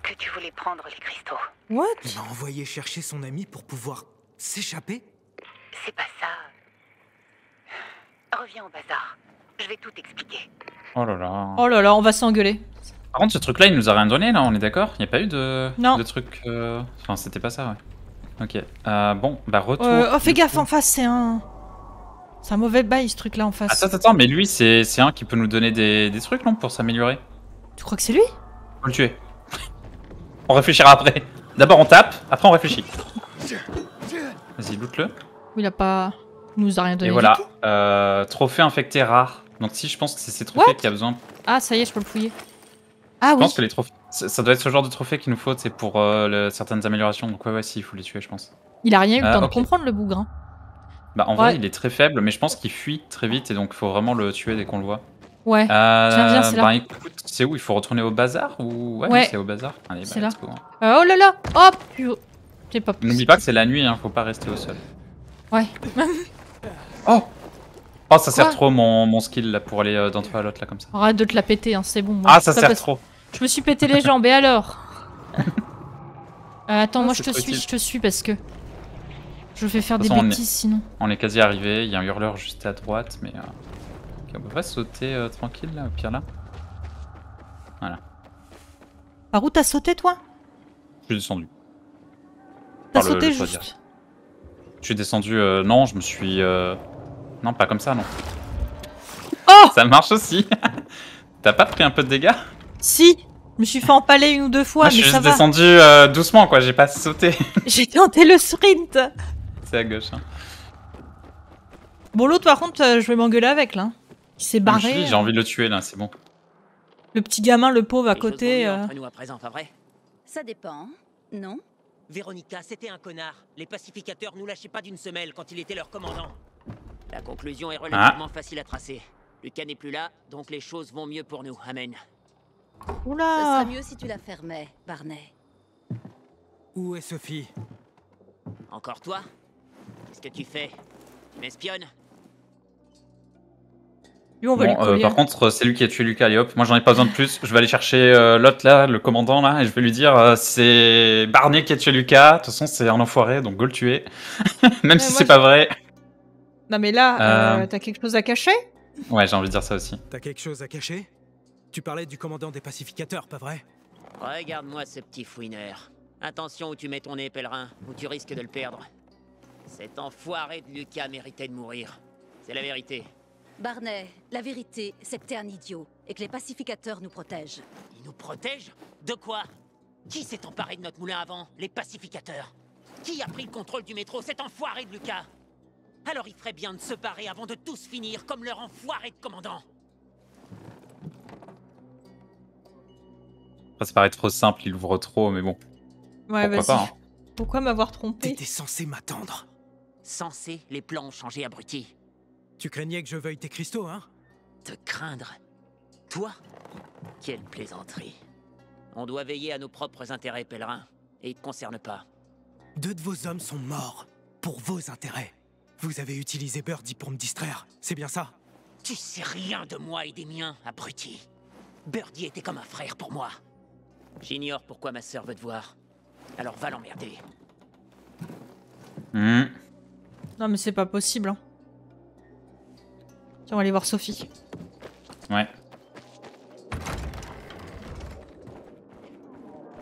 que tu voulais prendre les cristaux. What? Il m'a envoyé chercher son ami pour pouvoir s'échapper c'est pas ça. Reviens au bazar. Je vais tout expliquer. Oh là là. Oh là là, on va s'engueuler. Par contre, ce truc-là, il nous a rien donné, là, on est d'accord? Il n'y a pas eu de, Non. de truc. euh, Enfin, c'était pas ça, ouais. Ok. Euh, bon, bah, retour. Euh, oh, fais gaffe, coup. en face, c'est un. C'est un mauvais bail ce truc là en face. Attends, attends, mais lui, c'est c'est un qui peut nous donner des, des trucs, non? Pour s'améliorer Tu crois que c'est lui? Faut le tuer. [laughs] on réfléchira après. D'abord, on tape, après, on réfléchit. Vas-y, loot-le. Il a pas. Il nous a rien donné. Et du voilà. tout. Euh, trophée infecté rare. Donc, si je pense que c'est ces trophées qui a besoin. Ah, ça y est, je peux le fouiller. Ah Je oui. pense que les trophées. Ça ça doit être ce genre de trophée qu'il nous faut, c'est pour euh, le- certaines améliorations. Donc, ouais, ouais, si, il faut les tuer, je pense. Il a rien eu le Ah, temps de comprendre le bougre. Bah, en Ouais. vrai, il est très faible, mais je pense qu'il fuit très vite et donc il faut vraiment le tuer dès qu'on le voit. Ouais. Euh, Viens, viens, c'est là. bah, écoute, c'est où? Il faut retourner au bazar ou? Ouais, Ouais. c'est au bazar. Allez, C'est bah, là. let's go. Euh, oh là là Hop pu- J'ai pas N'oublie pas que c'est la nuit, hein, faut pas rester au sol. Ouais. [laughs] Oh Oh, ça sert trop mon, mon skill là pour aller euh, d'un toit à l'autre là comme ça. Arrête de te la péter, hein, c'est bon. moi, Ah, ça sert trop. Je me suis pété les jambes, et alors? Euh, Attends, Ah, moi je te suis, utile. je te suis parce que. Je vais faire De des on est- bêtises sinon. On est quasi arrivé, il y a un hurleur juste à droite, mais. Euh... ok, on peut pas sauter euh, tranquille là, au pire là? Par où t'as sauté toi? Je suis descendu. T'as sauté le juste. Je suis descendu, euh, non, je me suis. euh, Non, pas comme ça, non. Oh Ça marche aussi [laughs] T'as pas pris un peu de dégâts? Si Je me suis fait empaler une ou deux fois, Moi, je mais suis juste descendu euh, doucement, quoi, j'ai pas sauté. [laughs] J'ai tenté le sprint C'est à gauche. Hein. Bon, l'autre par contre, euh, je vais m'engueuler avec là. Il s'est suis barré. J'ai envie de le tuer là, c'est bon. Le petit gamin, le pauvre à Les côté. euh, entre nous à présent, pas vrai? Ça dépend, non? Véronica, c'était un connard. Les pacificateurs nous lâchaient pas d'une semelle quand il était leur commandant. La conclusion est relativement facile à tracer. Lucas n'est plus là, donc les choses vont mieux pour nous. Amen. Ce Oula serait mieux si tu la fermais, Barney. Où est Sophie? Encore toi? Qu'est-ce que tu fais? Tu m'espionnes? Lui, on va Bon, lui euh, par contre, c'est lui qui a tué Lucas, allez hop, moi j'en ai pas besoin de plus. Je vais aller chercher euh, l'autre là, le commandant là, et je vais lui dire euh, c'est Barney qui a tué Lucas. De toute façon, c'est un enfoiré, donc go le tuer. [laughs] Même si c'est pas vrai. Non, mais là, Euh. euh, t'as quelque chose à cacher? Ouais, j'ai envie de dire ça aussi. T'as quelque chose à cacher? Tu parlais du commandant des pacificateurs, pas vrai? Regarde-moi ce petit fouineur. Attention où tu mets ton nez, pèlerin, ou tu risques de le perdre. Cet enfoiré de Lucas méritait de mourir. C'est la vérité. Barney, la vérité, c'est que t'es un idiot et que les pacificateurs nous protègent. Ils nous protègent? De quoi? Qui s'est emparé de notre moulin avant Les pacificateurs. Qui a pris le contrôle du métro? Cet enfoiré de Lucas Alors il ferait bien de se barrer avant de tous finir comme leur enfoiré de commandant. Après, ça paraît trop simple, il ouvre trop, mais bon. Ouais, Pourquoi vas-y. pas, hein. Pourquoi m'avoir trompé? T'étais censé m'attendre. Censé, les plans ont changé, abruti. Tu craignais que je veuille tes cristaux, hein? Te craindre Toi? Quelle plaisanterie. On doit veiller à nos propres intérêts, pèlerins. Et ils te concernent pas. Deux de vos hommes sont morts. Pour vos intérêts. Vous avez utilisé Birdie pour me distraire, c'est bien ça? Tu sais rien de moi et des miens, abruti. Birdie était comme un frère pour moi. J'ignore pourquoi ma sœur veut te voir. Alors va l'emmerder. Hmm. Non, mais c'est pas possible. Hein. Tiens, on va aller voir Sophie. Ouais.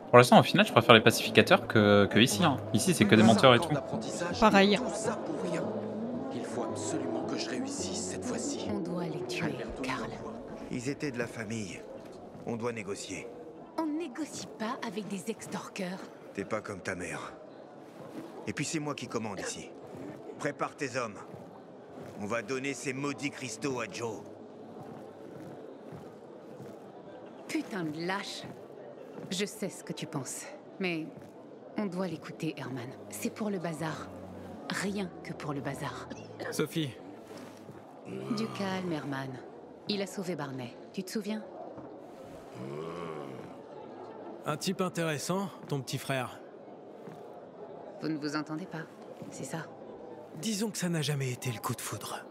Pour l'instant, au final, je préfère les pacificateurs que, que ici. hein. Ici, c'est que des menteurs et tout. Pareil. Tout ça pour rien. Il faut absolument que je réussisse cette fois-ci. On doit les tuer, Karl. Ils étaient de la famille. On doit négocier. On négocie pas avec des extorqueurs. T'es pas comme ta mère. Et puis c'est moi qui commande ici. Prépare tes hommes. On va donner ces maudits cristaux à Joe. Putain de lâche. Je sais ce que tu penses, mais on doit l'écouter, Herman. C'est pour le bazar. Rien que pour le bazar. Sophie, Du calme, Herman. Il a sauvé Barney. Tu te souviens? Un type intéressant, ton petit frère. Vous ne vous entendez pas, c'est ça? Disons que ça n'a jamais été le coup de foudre.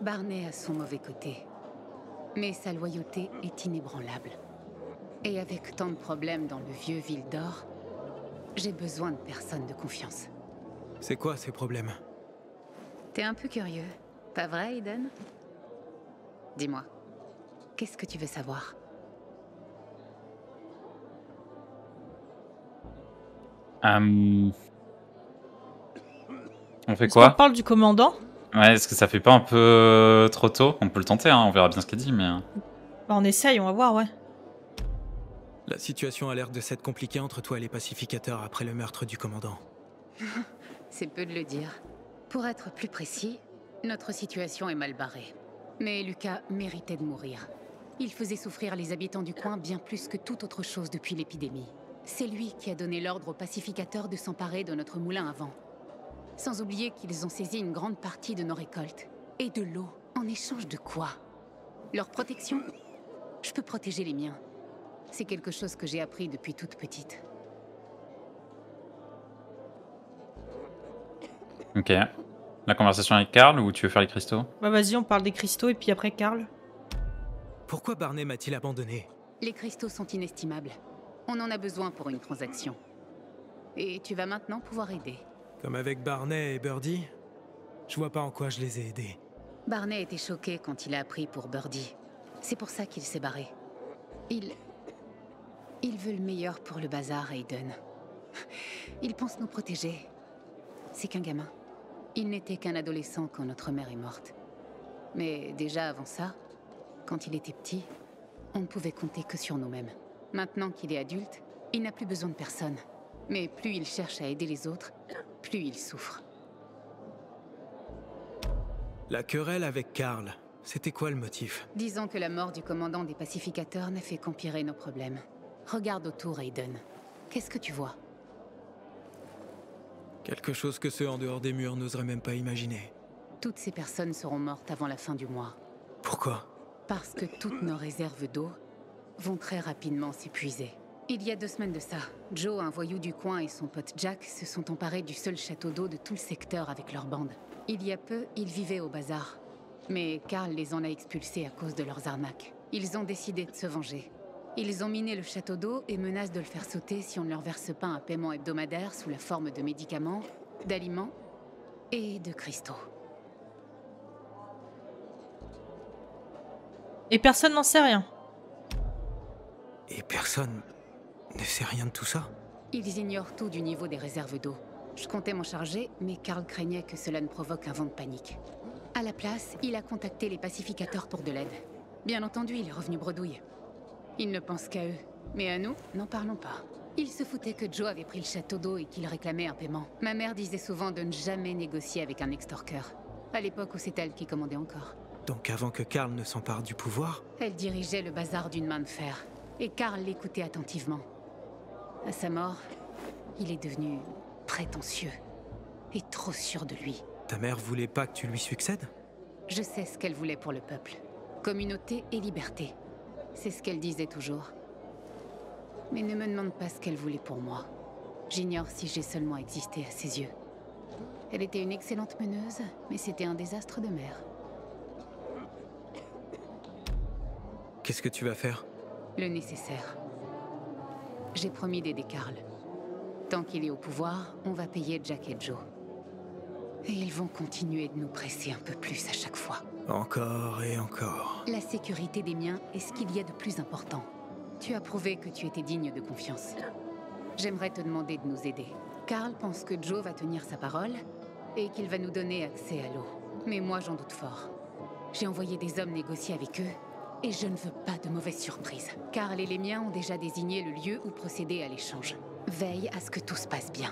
Barney a son mauvais côté. Mais sa loyauté est inébranlable. Et avec tant de problèmes dans le vieux Ville d'Or, j'ai besoin de personnes de confiance. C'est quoi ces problèmes? T'es un peu curieux, pas vrai, Eden Dis-moi, qu'est-ce que tu veux savoir? Euh, On fait quoi parle du commandant Ouais, est-ce que ça fait pas un peu trop tôt? On peut le tenter, hein, on verra bien ce qu'il dit, mais... euh, Bah, On essaye, on va voir, ouais. La situation a l'air de s'être compliquée entre toi et les pacificateurs après le meurtre du commandant. [laughs] C'est peu de le dire. Pour être plus précis, notre situation est mal barrée. Mais Lucas méritait de mourir. Il faisait souffrir les habitants du coin bien plus que toute autre chose depuis l'épidémie. C'est lui qui a donné l'ordre aux pacificateurs de s'emparer de notre moulin à vent. Sans oublier qu'ils ont saisi une grande partie de nos récoltes. Et de l'eau. En échange de quoi? Leur protection? Je peux protéger les miens. C'est quelque chose que j'ai appris depuis toute petite. Ok. La conversation avec Karl ou tu veux faire les cristaux? Bah vas-y, on parle des cristaux et puis après Karl. Pourquoi Barney m'a-t-il abandonné? Les cristaux sont inestimables. On en a besoin pour une transaction. Et tu vas maintenant pouvoir aider. Comme avec Barney et Birdie Je vois pas en quoi je les ai aidés. Barney était choqué quand il a appris pour Birdie. C'est pour ça qu'il s'est barré. Il... Il veut le meilleur pour le bazar, Aiden. Il pense nous protéger. C'est qu'un gamin. Il n'était qu'un adolescent quand notre mère est morte. Mais déjà avant ça, quand il était petit, on ne pouvait compter que sur nous-mêmes. Maintenant qu'il est adulte, il n'a plus besoin de personne. Mais plus il cherche à aider les autres, plus il souffre. La querelle avec Karl, c'était quoi le motif? Disons que la mort du commandant des pacificateurs n'a fait qu'empirer nos problèmes. Regarde autour, Aiden. Qu'est-ce que tu vois? Quelque chose que ceux en dehors des murs n'oseraient même pas imaginer. Toutes ces personnes seront mortes avant la fin du mois. Pourquoi? Parce que toutes nos réserves d'eau vont très rapidement s'épuiser. Il y a deux semaines de ça, Joe, un voyou du coin, et son pote Jack se sont emparés du seul château d'eau de tout le secteur avec leur bande. Il y a peu, ils vivaient au bazar. Mais Karl les en a expulsés à cause de leurs arnaques. Ils ont décidé de se venger. Ils ont miné le château d'eau et menacent de le faire sauter si on ne leur verse pas un paiement hebdomadaire sous la forme de médicaments, d'aliments et de cristaux. Et personne n'en sait rien. Et personne ne sait rien de tout ça Ils ignorent tout du niveau des réserves d'eau. Je comptais m'en charger, mais Karl craignait que cela ne provoque un vent de panique. À la place, il a contacté les pacificateurs pour de l'aide. Bien entendu, il est revenu bredouille. Il ne pense qu'à eux. Mais à nous, n'en parlons pas. Il se foutait que Joe avait pris le château d'eau et qu'il réclamait un paiement. Ma mère disait souvent de ne jamais négocier avec un extorqueur. À l'époque où c'est elle qui commandait encore. Donc avant que Karl ne s'empare du pouvoir Elle dirigeait le bazar d'une main de fer. Et Karl l'écoutait attentivement. À sa mort, il est devenu prétentieux. Et trop sûr de lui. Ta mère voulait pas que tu lui succèdes? Je sais ce qu'elle voulait pour le peuple. Communauté et liberté. C'est ce qu'elle disait toujours. Mais ne me demande pas ce qu'elle voulait pour moi. J'ignore si j'ai seulement existé à ses yeux. Elle était une excellente meneuse, mais c'était un désastre de mère. Qu'est-ce que tu vas faire? Le nécessaire. J'ai promis d'aider Karl. Tant qu'il est au pouvoir, on va payer Jack et Joe. Et ils vont continuer de nous presser un peu plus à chaque fois. Encore et encore. La sécurité des miens est ce qu'il y a de plus important. Tu as prouvé que tu étais digne de confiance. J'aimerais te demander de nous aider. Karl pense que Joe va tenir sa parole et qu'il va nous donner accès à l'eau. Mais moi, j'en doute fort. J'ai envoyé des hommes négocier avec eux et je ne veux pas de mauvaises surprises. Karl et les miens ont déjà désigné le lieu où procéder à l'échange. Veille à ce que tout se passe bien.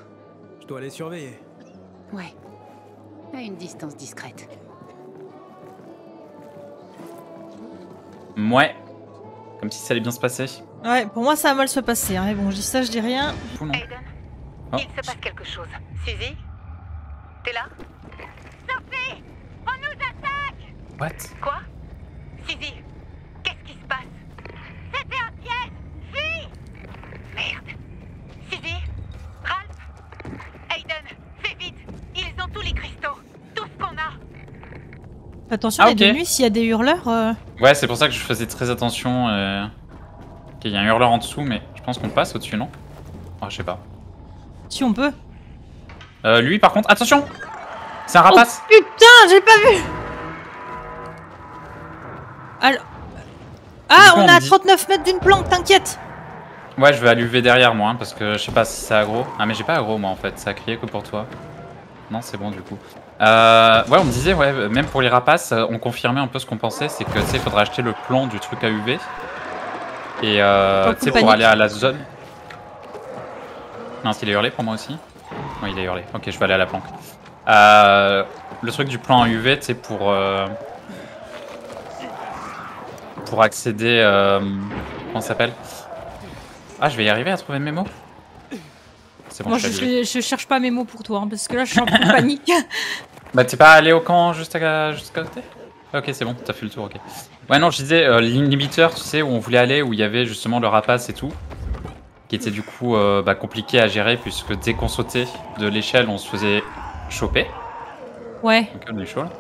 Je dois les surveiller. Ouais. À une distance discrète. Ouais. Comme si ça allait bien se passer. Ouais, pour moi ça va mal se passer. Hein. Mais bon, je dis ça, je dis rien. Aiden, Oh. il se passe quelque chose. Suzy T'es là? Sophie On nous attaque What? Quoi Suzy Qu'est-ce qui se passe C'était un piège Fuis Merde Suzy Ralph Aiden Fais vite Ils ont tous les cristaux Tout ce qu'on a Attention, Ah, il y a de ok. nuit, s'il y a des hurleurs. euh, Ouais, c'est pour ça que je faisais très attention. Euh... qu'il y a un hurleur en dessous, mais je pense qu'on passe au-dessus, non? Oh, je sais pas. Si on peut. Euh, lui, par contre, attention C'est un rapace Oh putain, j'ai pas vu Alors... Ah, coup, on on est à dit- 39 mètres d'une plante, t'inquiète Ouais, je vais UV derrière moi, hein, parce que je sais pas si c'est aggro. Ah, mais j'ai pas aggro moi en fait, ça a crié que pour toi. Non, c'est bon du coup. Euh, ouais, on me disait, ouais, même pour les rapaces, euh, on confirmait un peu ce qu'on pensait, c'est que tu sais, il faudrait acheter le plan du truc à UV. Et euh, tu sais, pour aller à la zone. Non, il a hurlé pour moi aussi Oui, il a hurlé. Ok, je vais aller à la planque. Euh, le truc du plan UV, tu sais, pour. euh, pour accéder. comment ça s'appelle? Ah, je vais y arriver à trouver mes mots C'est bon, Moi, je cherche pas mes mots pour toi, hein, parce que là, je suis peu panique. [laughs] Bah, t'es pas allé au camp juste à, juste à côté? Ok, c'est bon, t'as fait le tour, ok. Ouais, non, je disais, euh, l'inhibiteur, tu sais, où on voulait aller, où il y avait justement le rapace et tout, qui était du coup euh, bah, compliqué à gérer, puisque dès qu'on sautait de l'échelle, on se faisait choper. Ouais, Donc, on est chaud là.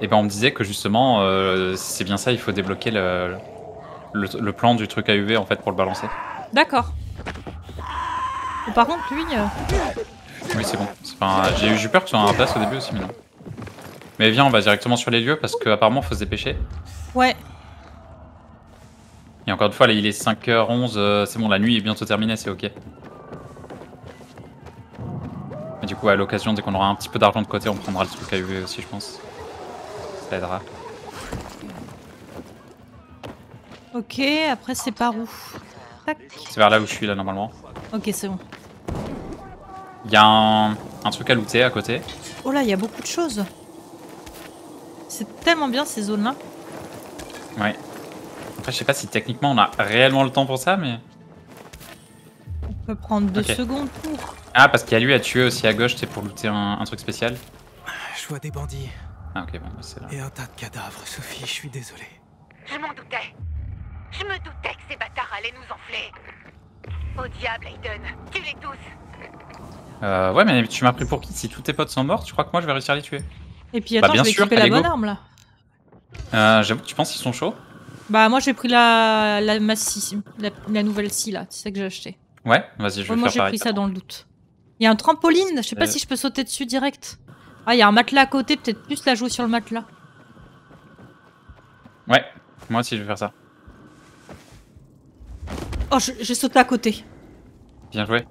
Et ben, on me disait que justement, euh, c'est bien ça, il faut débloquer le, le, le plan du truc à UV en fait pour le balancer. d'accord. Par contre, lui... Oui, c'est bon. C'est pas un- J'ai eu peur que ce soit un rapace au début aussi, mais non. Mais viens, on va directement sur les lieux parce qu'apparemment, faut se dépêcher. Ouais, Et encore une fois, là, il est 5h11, euh, c'est bon, la nuit est bientôt terminée, c'est ok. Et du coup, à l'occasion, dès qu'on aura un petit peu d'argent de côté, on prendra le truc à UV aussi, je pense. Ça aidera. ok, après, c'est par où? C'est vers là où je suis, là, normalement. Ok, c'est bon. Il y a un, un truc à looter à côté. Oh là, il y a beaucoup de choses. C'est tellement bien, ces zones-là. Ouais. Après, je sais pas si techniquement on a réellement le temps pour ça, mais. On peut prendre deux secondes pour... Ah, parce qu'il y a lui à tuer aussi à gauche, c'est pour looter un, un truc spécial. Je vois des bandits Ah, ok, bon, bah, c'est là. et un tas de cadavres, Sophie, je suis désolé. Je m'en doutais. Je me doutais que ces bâtards allaient nous enfler. Au diable, Aiden. Tue-les tous. Euh, ouais, mais tu m'as pris pour qui Si tous tes potes sont morts, tu crois que moi je vais réussir à les tuer Et puis Bah, attends, bien je vais sûr, équiper la go. bonne arme, là. euh, J'avoue que tu penses qu'ils sont chauds Bah, moi, j'ai pris la, la massie, la, la nouvelle scie, là. C'est ça que j'ai acheté. Ouais, vas-y, je vais Ouais, moi, faire j'ai pareil. pris ça dans le doute. Il y a un trampoline, je sais pas Euh. si je peux sauter dessus direct. Ah, il y a un matelas à côté, peut-être plus la jouer sur le matelas. Ouais, moi aussi je vais faire ça. Oh, je- j'ai sauté à côté. Bien joué.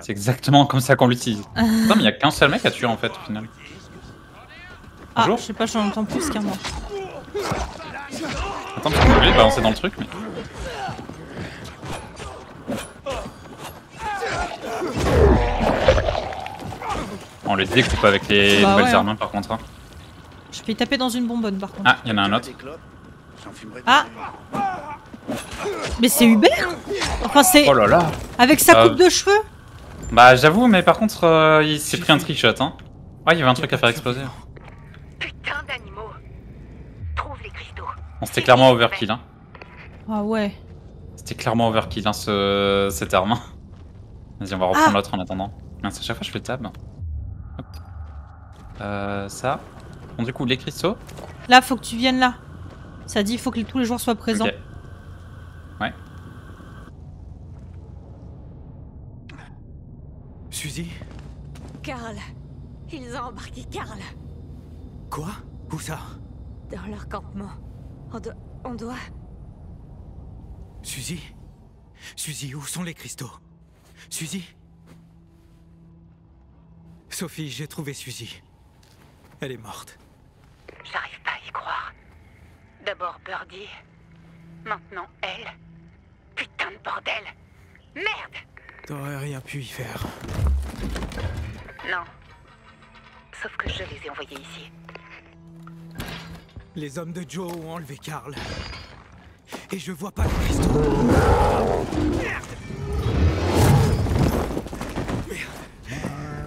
C'est exactement comme ça qu'on l'utilise. [laughs] Non, mais il y a qu'un seul mec à tuer en fait au final. Ah, Bonjour. je sais pas, j'en entends plus qu'un moi. Attends, parce que je le balancer dans le truc, mais. On les découpe avec les Bah nouvelles ouais, armes hein, par contre. hein. Je peux y taper dans une bonbonne, par contre. Ah, il y en a un autre. Ah Mais c'est Hubert? Enfin, c'est... Oh là là Avec sa Euh, coupe de cheveux? Bah j'avoue, mais par contre, euh, il s'est pris un trickshot. Hein. Ouais, il y avait un truc à faire exploser. Putain d'animaux. Trouve les cristaux. On c'était clairement overkill. Hein. Ah ouais. C'était clairement overkill hein, ce... cette arme. Vas-y, on va reprendre Ah l'autre en attendant. Mince, à chaque fois je fais tab. Hop. Euh, ça. Bon, du coup, les cristaux. Là, faut que tu viennes là. Ça dit, il faut que tous les joueurs soient présents. Suzy Carl. Ils ont embarqué Carl Quoi? Où ça? Dans leur campement. On doit... On doit... Suzy? Suzy, où sont les cristaux? Suzy? Sophie, j'ai trouvé Suzy. Elle est morte. J'arrive pas à y croire. D'abord Birdie. Maintenant elle. Putain de bordel. Merde T'aurais rien pu y faire. Non. Sauf que je les ai envoyés ici. Les hommes de Joe ont enlevé Karl. Et je vois pas les cristaux.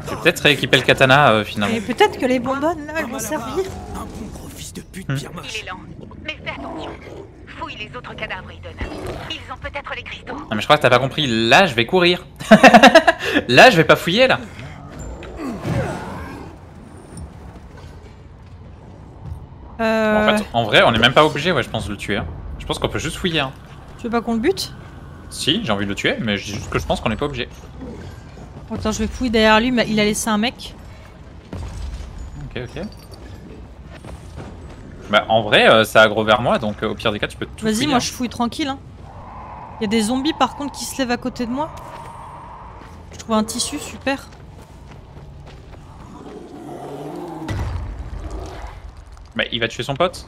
J'ai peut-être rééquipé le katana euh, finalement. Et peut-être que les bonbonnes, là, elles vont servir. Un bon gros fils de pute Hmm. bien moche. Il est lent. Fouille les autres cadavres, Eden. Ils ont peut-être les cristaux. Non, mais je crois que t'as pas compris. Là, je vais courir. [laughs] là, je vais pas fouiller là. Euh... En fait, en vrai, on est même pas obligé, ouais, je pense, de le tuer. hein. Je pense qu'on peut juste fouiller. hein. Tu veux pas qu'on le bute? Si, j'ai envie de le tuer, mais je dis juste que je pense qu'on est pas obligé. Attends, je vais fouiller derrière lui, mais il a laissé un mec. Ok, ok. Bah, en vrai, euh, ça aggro vers moi, donc euh, au pire des cas, tu peux tout Vas-y, moi hein. je fouille tranquille. Hein. Il y a des zombies par contre qui se lèvent à côté de moi. Je trouve un tissu, super. Bah, il va tuer son pote.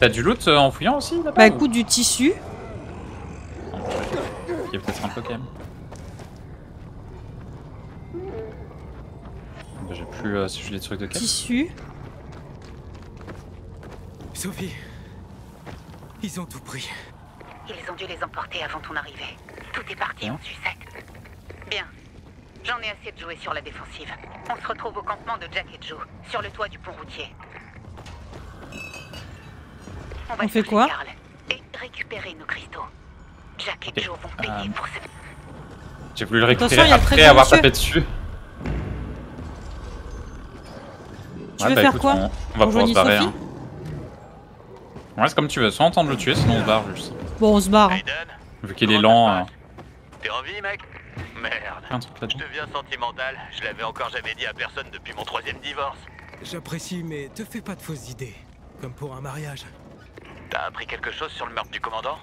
T'as du loot euh, en fouillant aussi Bah ou- écoute, du tissu. Il y a peut-être un peu quand même. J'ai plus euh, si j'ai des trucs de quête. Tissu. Sophie, ils ont tout pris. Ils ont dû les emporter avant ton arrivée. Tout est parti en sucette. Bien. J'en ai assez de jouer sur la défensive. On se retrouve au campement de Jack et Joe, sur le toit du pont routier. On va On fait quoi Karl Et récupérer nos cristaux. Jack et. Joe vont payer Euh, pour ce... J'ai voulu le Attention, récupérer il y a le après avoir monsieur. tapé dessus. Tu Ouais, veux bah, faire écoute, quoi on, on va On pouvoir se barrer. Hein. Ouais, c'est comme tu veux. Soit on tente de le tuer, sinon on se barre juste. Bon, on se barre. Vu qu'il est lent. euh, T'es en vie, mec Merde. Un truc Je deviens sentimental. Je l'avais encore jamais dit à personne depuis mon troisième divorce. J'apprécie, mais te fais pas de fausses idées. Comme pour un mariage. T'as appris quelque chose sur le meurtre du commandant?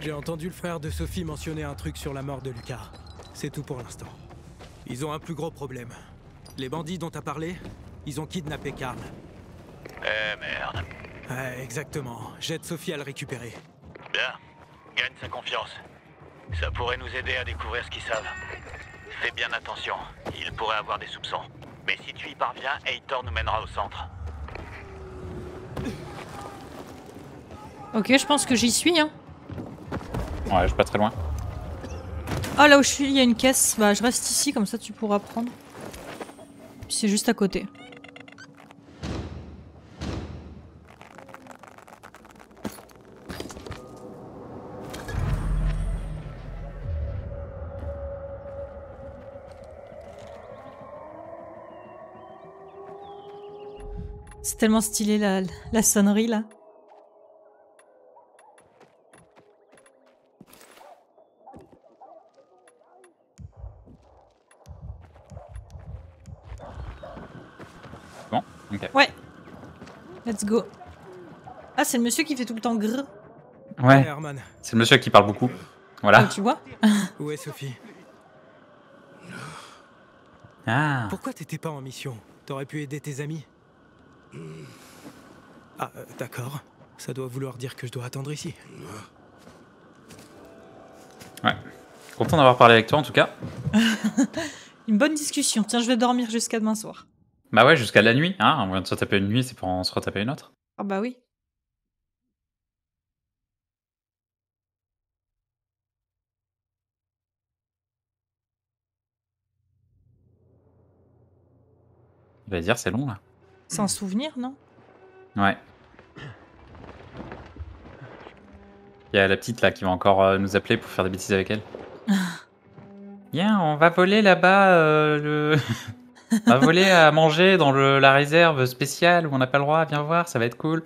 J'ai entendu le frère de Sophie mentionner un truc sur la mort de Lucas. C'est tout pour l'instant. Ils ont un plus gros problème. Les bandits dont t'as parlé, ils ont kidnappé Karl. Eh merde. Ouais, exactement. J'aide Sophie à le récupérer. Bien. Gagne sa confiance. Ça pourrait nous aider à découvrir ce qu'ils savent. Fais bien attention. Ils pourraient avoir des soupçons. Mais si tu y parviens, Heitor nous mènera au centre. Ok, je pense que j'y suis. Hein. Ouais, je suis pas très loin. Ah, là où je suis, il y a une caisse. Bah, je reste ici, comme ça tu pourras prendre. Puis c'est juste à côté. C'est tellement stylé la, la sonnerie là. Bon, ok. Ouais. Let's go. Ah, c'est le monsieur qui fait tout le temps grrr. Ouais. Herman. C'est le monsieur qui parle beaucoup. Voilà. Ah, tu vois [laughs] Où est Sophie? Ah. Pourquoi t'étais pas en mission? T'aurais pu aider tes amis? Ah, euh, d'accord. Ça doit vouloir dire que je dois attendre ici. Ouais. Content d'avoir parlé avec toi en tout cas. [laughs] Une bonne discussion. Tiens, je vais dormir jusqu'à demain soir. Bah ouais, jusqu'à la nuit. Hein. On vient de se taper une nuit, c'est pour en se retaper une autre. Ah bah oui. Il va dire c'est long là. Sans souvenir, non Ouais. Il y a la petite là qui va encore euh, nous appeler pour faire des bêtises avec elle. [laughs] Viens, on va voler là-bas euh, le. on [laughs] va voler à manger dans le- la réserve spéciale où on n'a pas le droit. Viens voir, ça va être cool.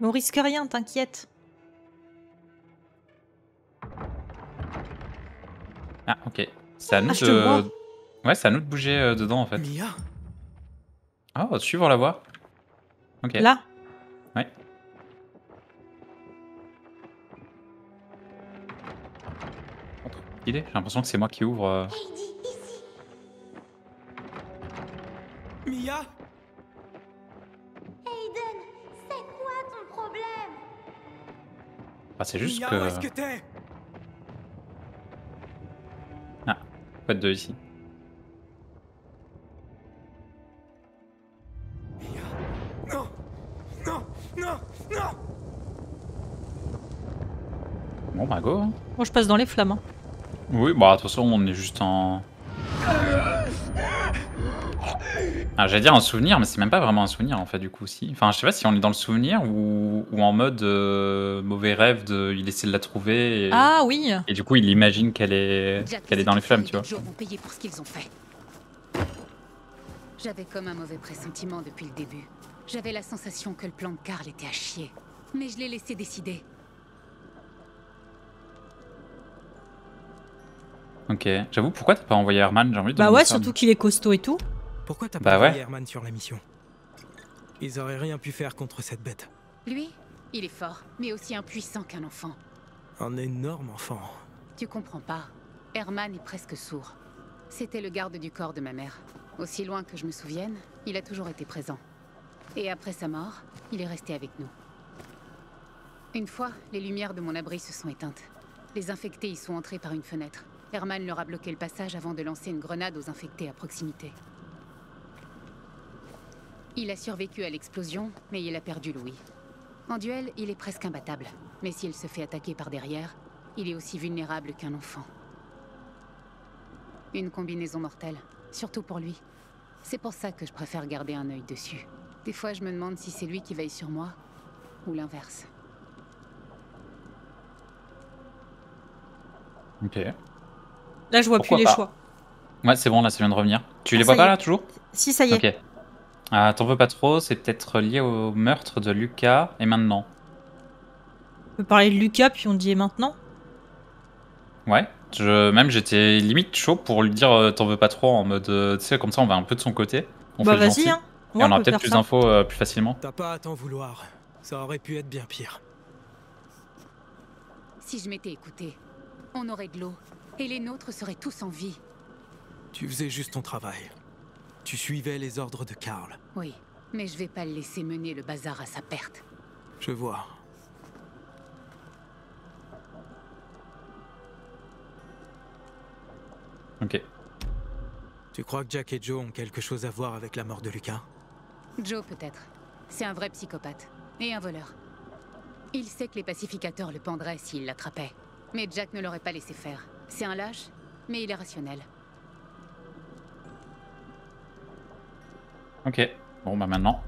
Mais on risque rien, t'inquiète. Ah, ok. C'est à nous Ah, te de. Ouais, c'est à nous de bouger euh, dedans en fait. Mia Oh, suivre la voie. Ok. Là Ouais. Idée J'ai l'impression que c'est moi qui ouvre. euh. Mia? Aiden, c'est quoi ton problème? Ah, c'est juste Mia, que. où est-ce que t'es? Ah, pas de deux ici. Non Non Bon, bah go. hein. Moi, je passe dans les flammes. hein. Oui, bah de toute façon, on est juste en. Ah, j'allais dire un souvenir, mais c'est même pas vraiment un souvenir en fait, du coup, si. Enfin, je sais pas si on est dans le souvenir ou, ou en mode euh, mauvais rêve de. Il essaie de la trouver. Et, Ah oui et du coup, il imagine qu'elle est, qu'elle est dans les flammes, tu vois. Joe vont payer pour ce qu'ils ont fait. J'avais comme un mauvais pressentiment depuis le début. J'avais la sensation que le plan de Karl était à chier. Mais je l'ai laissé décider. Ok, j'avoue, pourquoi t'as pas envoyé Herman J'ai envie de Bah ouais, surtout qu'il est costaud et tout. Pourquoi t'as Bah pas ouais. envoyé Herman sur la mission Ils auraient rien pu faire contre cette bête. Lui, il est fort, mais aussi impuissant qu'un enfant. Un énorme enfant. Tu comprends pas. Herman est presque sourd. C'était le garde du corps de ma mère. Aussi loin que je me souvienne, il a toujours été présent. Et après sa mort, il est resté avec nous. Une fois, les lumières de mon abri se sont éteintes. Les infectés y sont entrés par une fenêtre. Herman leur a bloqué le passage avant de lancer une grenade aux infectés à proximité. Il a survécu à l'explosion, mais il a perdu Louis. En duel, il est presque imbattable. Mais s'il se fait attaquer par derrière, il est aussi vulnérable qu'un enfant. Une combinaison mortelle, surtout pour lui. C'est pour ça que je préfère garder un œil dessus. Des fois, je me demande si c'est lui qui veille sur moi, ou l'inverse. Ok. Là, je vois Pourquoi plus les pas. choix. Ouais, c'est bon, là, ça vient de revenir. Tu Ah, les ça vois pas là, toujours Si, ça y est. Ok. Ah, T'en veux pas trop, c'est peut-être lié au meurtre de Lucas et maintenant. On peut parler de Lucas, puis on dit et maintenant? Ouais. Je, même j'étais limite chaud pour lui dire euh, t'en veux pas trop en mode euh, tu sais comme ça on va un peu de son côté. On Bah vas-y, hein. Et on aura peut peut-être plus d'infos euh, plus facilement. T'as pas à t'en vouloir. Ça aurait pu être bien pire. Si je m'étais écouté, on aurait de l'eau, et les nôtres seraient tous en vie. Tu faisais juste ton travail. Tu suivais les ordres de Karl. Oui, mais je vais pas le laisser mener le bazar à sa perte. Je vois. Ok. Tu crois que Jack et Joe ont quelque chose à voir avec la mort de Lucas? Joe peut-être. C'est un vrai psychopathe. Et un voleur. Il sait que les pacificateurs le pendraient s'ils l'attrapaient. Mais Jack ne l'aurait pas laissé faire. C'est un lâche, mais il est rationnel. Ok. Bon bah maintenant.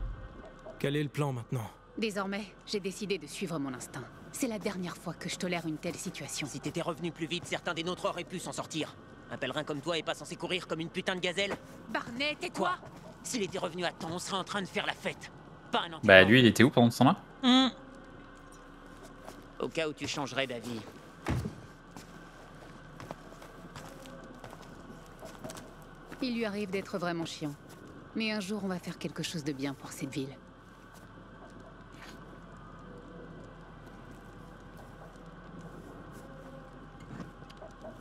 Quel est le plan maintenant? Désormais, j'ai décidé de suivre mon instinct. C'est la dernière fois que je tolère une telle situation. Si t'étais revenu plus vite, certains des nôtres auraient pu s'en sortir. Un pèlerin comme toi est pas censé courir comme une putain de gazelle Barney, tais-toi S'il était revenu à temps, on serait en train de faire la fête. Pas un. Bah lui il était où pendant ce temps-là Hmm. Au cas où tu changerais d'avis. Il lui arrive d'être vraiment chiant. Mais un jour, on va faire quelque chose de bien pour cette ville.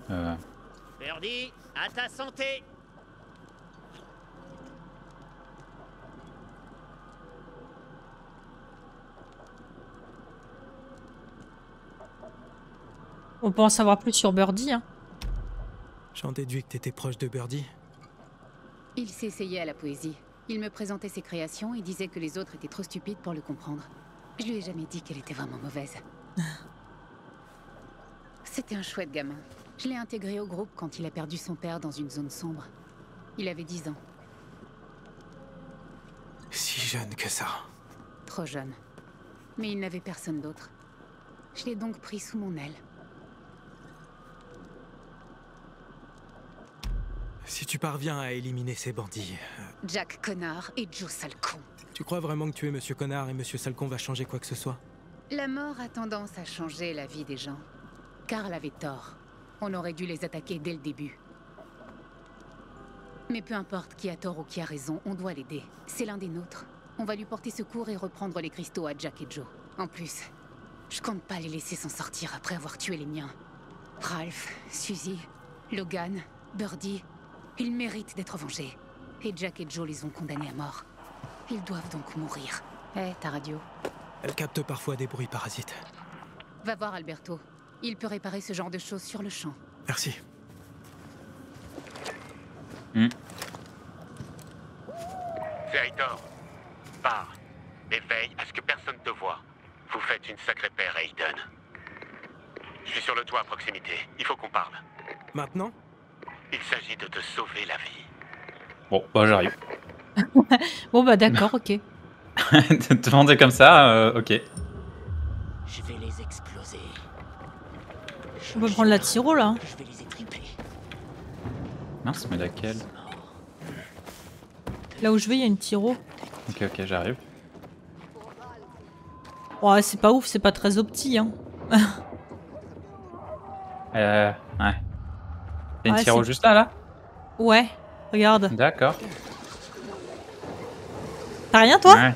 euh... Birdie, à ta santé On peut en savoir plus sur Birdie. Hein. J'en déduis que t'étais proche de Birdie. Il s'essayait à la poésie. Il me présentait ses créations et disait que les autres étaient trop stupides pour le comprendre. Je lui ai jamais dit qu'elle était vraiment mauvaise. [laughs] C'était un chouette gamin. Je l'ai intégré au groupe quand il a perdu son père dans une zone sombre. Il avait 10 ans, Si jeune que ça. trop jeune. Mais il n'avait personne d'autre. Je l'ai donc pris sous mon aile. Si tu parviens à éliminer ces bandits, euh, Jack Connard et Joe Salcon. tu crois vraiment que tuer Monsieur Connard et Monsieur Salcon va changer quoi que ce soit? La mort a tendance à changer la vie des gens. Karl avait tort. On aurait dû les attaquer dès le début. Mais peu importe qui a tort ou qui a raison, on doit l'aider. C'est l'un des nôtres. On va lui porter secours et reprendre les cristaux à Jack et Joe. En plus, je compte pas les laisser s'en sortir après avoir tué les miens. Ralph, Suzy, Logan, Birdie, ils méritent d'être vengés. Et Jack et Joe les ont condamnés à mort. Ils doivent donc mourir. Hé, ta radio Elle capte parfois des bruits parasites. Va voir Alberto. Il peut réparer ce genre de choses sur le champ. Merci. hmm. Veritor, pars. Et veille à ce que personne te voie. Vous faites une sacrée paire, Aiden. Je suis sur le toit à proximité. Il faut qu'on parle. Maintenant? Il s'agit de te sauver la vie. Bon bah j'arrive. [laughs] Bon bah d'accord, ok. [laughs] Te demander comme ça, euh, ok. Je vais les exploser. On peut prendre la tiro là. Je vais les étriper. Mince mais laquelle? Là où je vais, il y a une tiro. Ok ok j'arrive. Ouais, c'est pas ouf, c'est pas très opti. Hein. [laughs] Euh, ouais. T'as une Ouais, juste là, là Ouais, regarde. D'accord. T'as rien toi Ouais.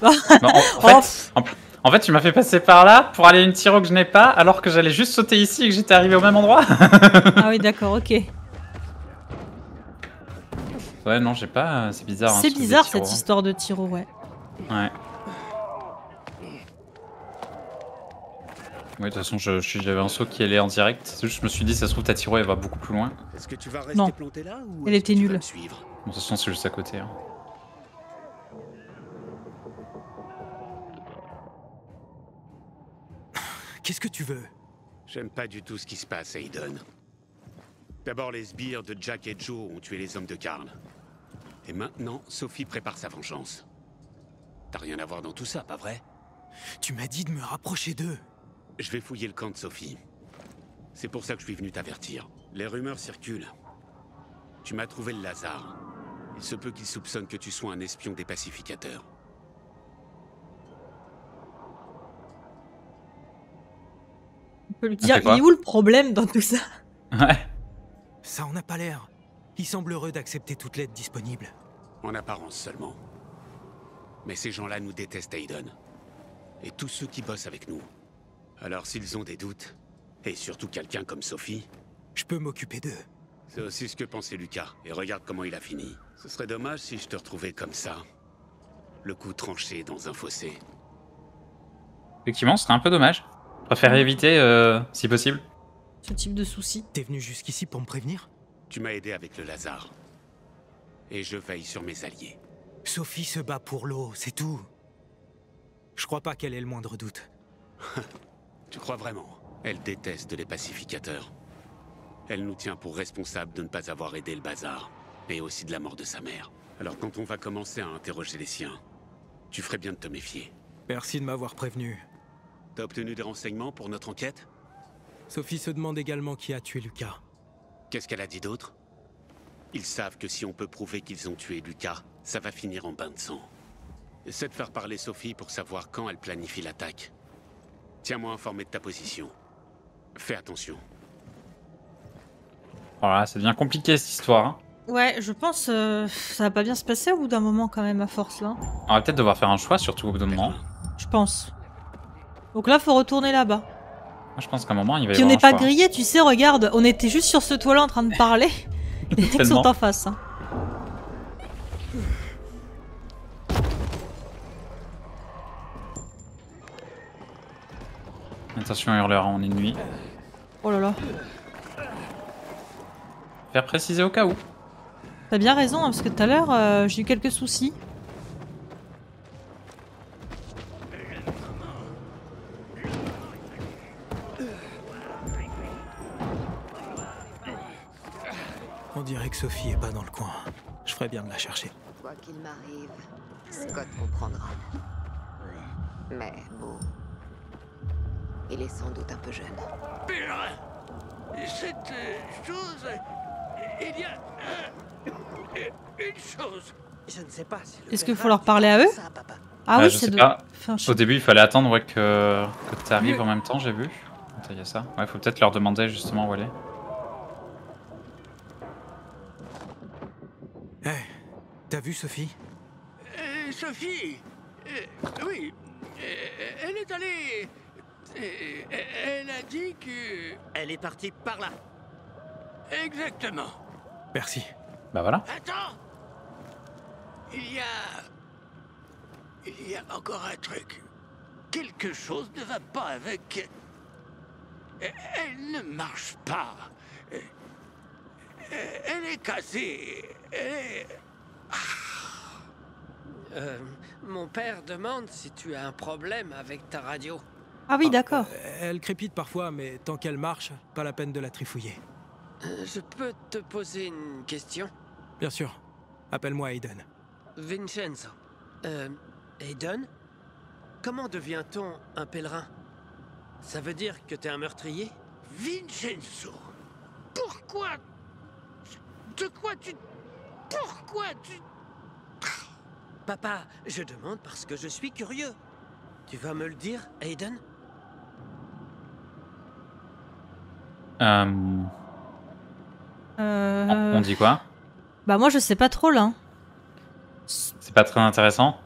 Bah, en, [laughs] en fait, en, en fait, tu m'as fait passer par là pour aller à une Tiro que je n'ai pas, alors que j'allais juste sauter ici et que j'étais arrivé au même endroit. [laughs] Ah oui, [laughs] d'accord, ok. ouais, non, j'ai pas. euh, C'est bizarre. hein, C'est bizarre cette hein. histoire de tiro, ouais. Ouais. Ouais, de toute façon, je- je- j'avais un saut qui allait en direct. Juste, je me suis dit, ça se trouve, ta Tiro, elle va beaucoup plus loin. Est-ce que tu vas Non. rester planté là ou Elle était nulle. Bon, de toute façon, c'est juste à côté. hein. Qu'est-ce que tu veux? J'aime pas du tout ce qui se passe, Aiden. D'abord, les sbires de Jack et Joe ont tué les hommes de Karl. Et maintenant, Sophie prépare sa vengeance. T'as rien à voir dans tout ça, pas vrai? Tu m'as dit de me rapprocher d'eux. Je vais fouiller le camp de Sophie. C'est pour ça que je suis venu t'avertir. Les rumeurs circulent. Tu m'as trouvé le Lazare. Il se peut qu'il soupçonne que tu sois un espion des pacificateurs. On peut lui dire, il est où le problème dans tout ça? Ouais. Ça en a pas l'air. Il semble heureux d'accepter toute l'aide disponible. En apparence seulement. Mais ces gens-là nous détestent, Aiden. Et tous ceux qui bossent avec nous. Alors s'ils ont des doutes, et surtout quelqu'un comme Sophie, Je peux m'occuper d'eux. c'est aussi ce que pensait Lucas. Et regarde comment il a fini. Ce serait dommage si je te retrouvais comme ça. Le cou tranché dans un fossé. Effectivement, ce serait un peu dommage. Je préfère éviter euh, si possible. Ce type de souci. T'es venu jusqu'ici pour me prévenir? Tu m'as aidé avec le Lazare. Et je veille sur mes alliés. Sophie se bat pour l'eau, c'est tout. Je crois pas qu'elle ait le moindre doute. [laughs] Tu crois vraiment? Elle déteste les pacificateurs. Elle nous tient pour responsables de ne pas avoir aidé le bazar, et aussi de la mort de sa mère. Alors quand on va commencer à interroger les siens, tu ferais bien de te méfier. Merci de m'avoir prévenu. T'as obtenu des renseignements pour notre enquête? Sophie se demande également qui a tué Lucas. Qu'est-ce qu'elle a dit d'autre? Ils savent que si on peut prouver qu'ils ont tué Lucas, ça va finir en bain de sang. Essaie de faire parler Sophie pour savoir quand elle planifie l'attaque. Tiens-moi informé de ta position. Fais attention. Voilà, ça devient compliqué cette histoire. hein. Ouais, je pense euh, ça va pas bien se passer au bout d'un moment quand même à force là. On va peut-être devoir faire un choix, surtout au bout d'un moment. Je pense. Donc là, faut retourner là-bas. Moi, je pense qu'à un moment, il va y Puis on avoir n'est un pas choix. grillé, tu sais, regarde, on était juste sur ce toit là en train de parler. Et [laughs] les mecs sont en face. hein. Attention, hurleur, on est de nuit. Oh là là. Faire préciser au cas où. T'as bien raison, hein, parce que tout à l'heure, euh, j'ai eu quelques soucis. On dirait que Sophie est pas dans le coin. Je ferais bien de la chercher. Quoi qu'il m'arrive, Scott comprendra. Mais bon. Il est sans doute un peu jeune. Cette chose. Il y a. euh, une chose. Je ne sais pas si Est-ce qu'il faut leur parler à eux Ah Euh, oui, je c'est sais de... pas. Enfin, je- Au début, il fallait attendre ouais, que, que tu arrives en même temps, j'ai vu. Il y a ça. Ouais, faut peut-être leur demander justement où elle est. Eh, t'as vu Sophie? Euh, Sophie euh, Oui. euh, elle est allée. Elle a dit que. Elle est partie par là. Exactement. Merci. Bah voilà. Attends Il y a. Il y a encore un truc. Quelque chose ne va pas avec. Elle ne marche pas. Elle est cassée. Elle est. Euh, mon père demande si tu as un problème avec ta radio. Ah oui, d'accord. Elle crépite parfois, mais tant qu'elle marche, pas la peine de la trifouiller. Euh, Je peux te poser une question Bien sûr. Appelle-moi Aiden. Vincenzo. Euh, Aiden Comment devient-on un pèlerin? Ça veut dire que t'es un meurtrier? Vincenzo Pourquoi De quoi tu. Pourquoi tu. Papa, je demande parce que je suis curieux. Tu vas me le dire, Aiden Euh, Euh... On, on dit quoi? Bah moi je sais pas trop là. C'est pas très intéressant?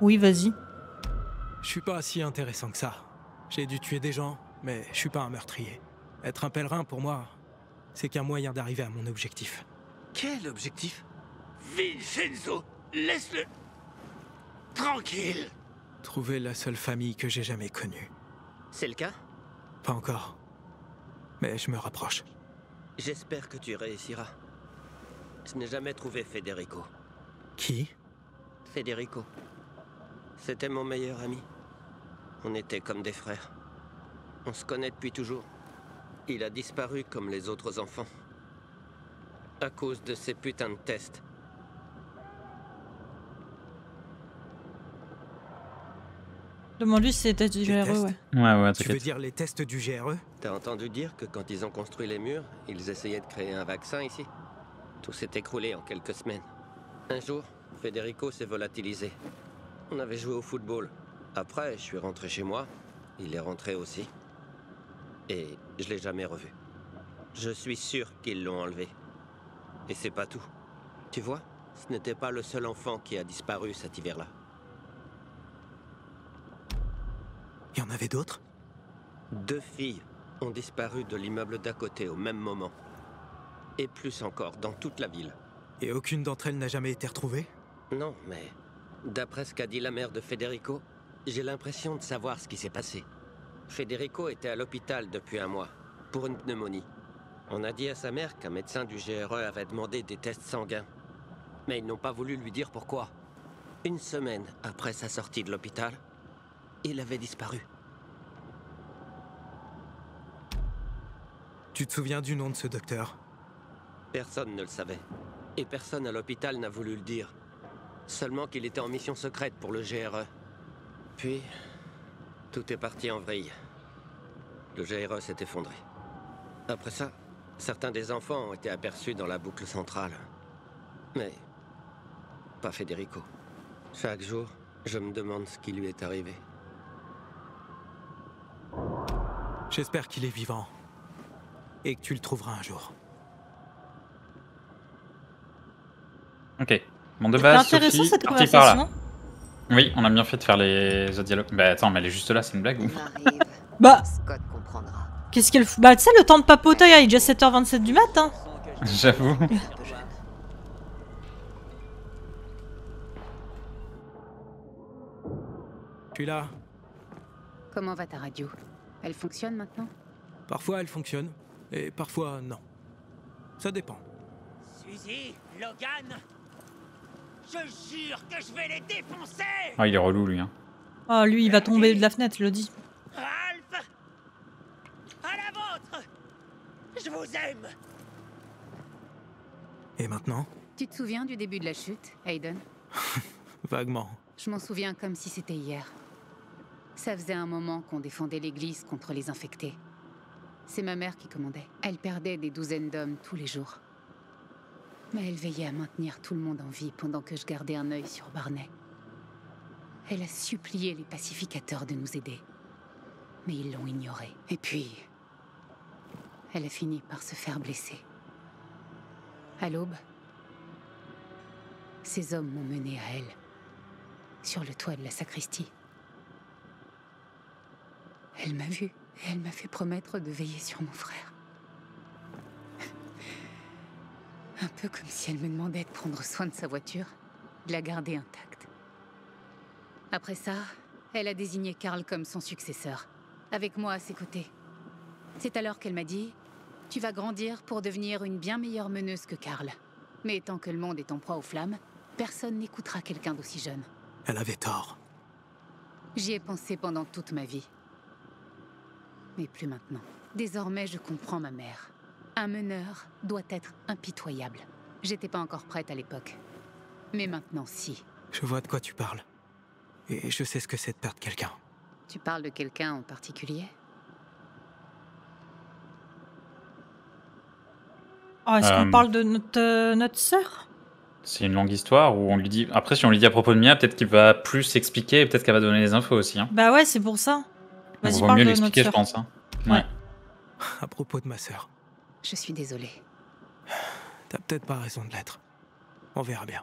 Oui, vas-y. Je suis pas si intéressant que ça. J'ai dû tuer des gens, mais je suis pas un meurtrier. Être un pèlerin, pour moi, c'est qu'un moyen d'arriver à mon objectif. Quel objectif? Vincenzo, laisse-le tranquille. Trouver la seule famille que j'ai jamais connue. C'est le cas? Pas encore. Mais je me rapproche. J'espère que tu réussiras. Je n'ai jamais trouvé Federico. Qui? Federico. C'était mon meilleur ami. On était comme des frères. On se connaît depuis toujours. Il a disparu comme les autres enfants. À cause de ces putains de tests. Demande-lui si c'était du Des GRE, tests ouais. Ouais, ouais, Tu veux dire les tests du GRE T'as entendu dire que quand ils ont construit les murs, ils essayaient de créer un vaccin ici? Tout s'est écroulé en quelques semaines. Un jour, Federico s'est volatilisé. On avait joué au football. Après, je suis rentré chez moi. Il est rentré aussi. Et je l'ai jamais revu. Je suis sûr qu'ils l'ont enlevé. Et c'est pas tout. Tu vois, ce n'était pas le seul enfant qui a disparu cet hiver-là. Il y en avait d'autres? Deux filles ont disparu de l'immeuble d'à côté au même moment. Et plus encore, dans toute la ville. Et aucune d'entre elles n'a jamais été retrouvée? Non, mais d'après ce qu'a dit la mère de Federico, j'ai l'impression de savoir ce qui s'est passé. Federico était à l'hôpital depuis un mois, pour une pneumonie. On a dit à sa mère qu'un médecin du GRE avait demandé des tests sanguins. Mais ils n'ont pas voulu lui dire pourquoi. Une semaine après sa sortie de l'hôpital, il avait disparu. Tu te souviens du nom de ce docteur? Personne ne le savait. Et personne à l'hôpital n'a voulu le dire. Seulement qu'il était en mission secrète pour le GRE. Puis, tout est parti en vrille. Le GRE s'est effondré. Après ça, certains des enfants ont été aperçus dans la boucle centrale. Mais pas Federico. Chaque jour, je me demande ce qui lui est arrivé. J'espère qu'il est vivant. Et que tu le trouveras un jour. Ok. Bon, de base, intéressant, Sophie, cette parti par là. Oui, on a bien fait de faire les autres dialogues. Bah attends, mais elle est juste là, c'est une blague ou [laughs] Bah, Scott comprendra. qu'est-ce qu'elle fout Bah, tu sais, le temps de papoter, il est déjà 7h27 du matin. J'avoue. [laughs] Je suis là? Comment va ta radio? Elle fonctionne maintenant? Parfois elle fonctionne, et parfois non. Ça dépend. Suzy, Logan, je jure que je vais les défoncer Ah, il est relou lui. Hein. Oh, lui, il va tomber de la fenêtre, je le dis. Ralph À la vôtre Je vous aime Et maintenant? Tu te souviens du début de la chute, Hayden? [laughs] Vaguement. Je m'en souviens comme si c'était hier. Ça faisait un moment qu'on défendait l'église contre les infectés. C'est ma mère qui commandait. Elle perdait des douzaines d'hommes tous les jours. Mais elle veillait à maintenir tout le monde en vie pendant que je gardais un œil sur Barney. Elle a supplié les pacificateurs de nous aider. Mais ils l'ont ignoré. Et puis, elle a fini par se faire blesser. À l'aube, ces hommes m'ont mené à elle, sur le toit de la sacristie. Elle m'a vue et elle m'a fait promettre de veiller sur mon frère. Un peu comme si elle me demandait de prendre soin de sa voiture, de la garder intacte. Après ça, elle a désigné Karl comme son successeur, avec moi à ses côtés. C'est alors qu'elle m'a dit Tu vas grandir pour devenir une bien meilleure meneuse que Karl. Mais tant que le monde est en proie aux flammes, personne n'écoutera quelqu'un d'aussi jeune. Elle avait tort. J'y ai pensé pendant toute ma vie. Mais plus maintenant. Désormais, je comprends ma mère. Un meneur doit être impitoyable. J'étais pas encore prête à l'époque. Mais maintenant, si. Je vois de quoi tu parles. Et je sais ce que c'est de perdre quelqu'un. Tu parles de quelqu'un en particulier? Oh, est-ce qu'on Euh. parle de notre, euh, notre sœur? C'est une longue histoire où on lui dit. Après, si on lui dit à propos de Mia, peut-être qu'il va plus expliquer et peut-être qu'elle va donner les infos aussi. Hein. Bah ouais, c'est pour ça. On va mieux l'expliquer, je pense. Hein. Ouais. [laughs] À propos de ma sœur. Je suis désolée. [sighs] T'as peut-être pas raison de l'être. On verra bien.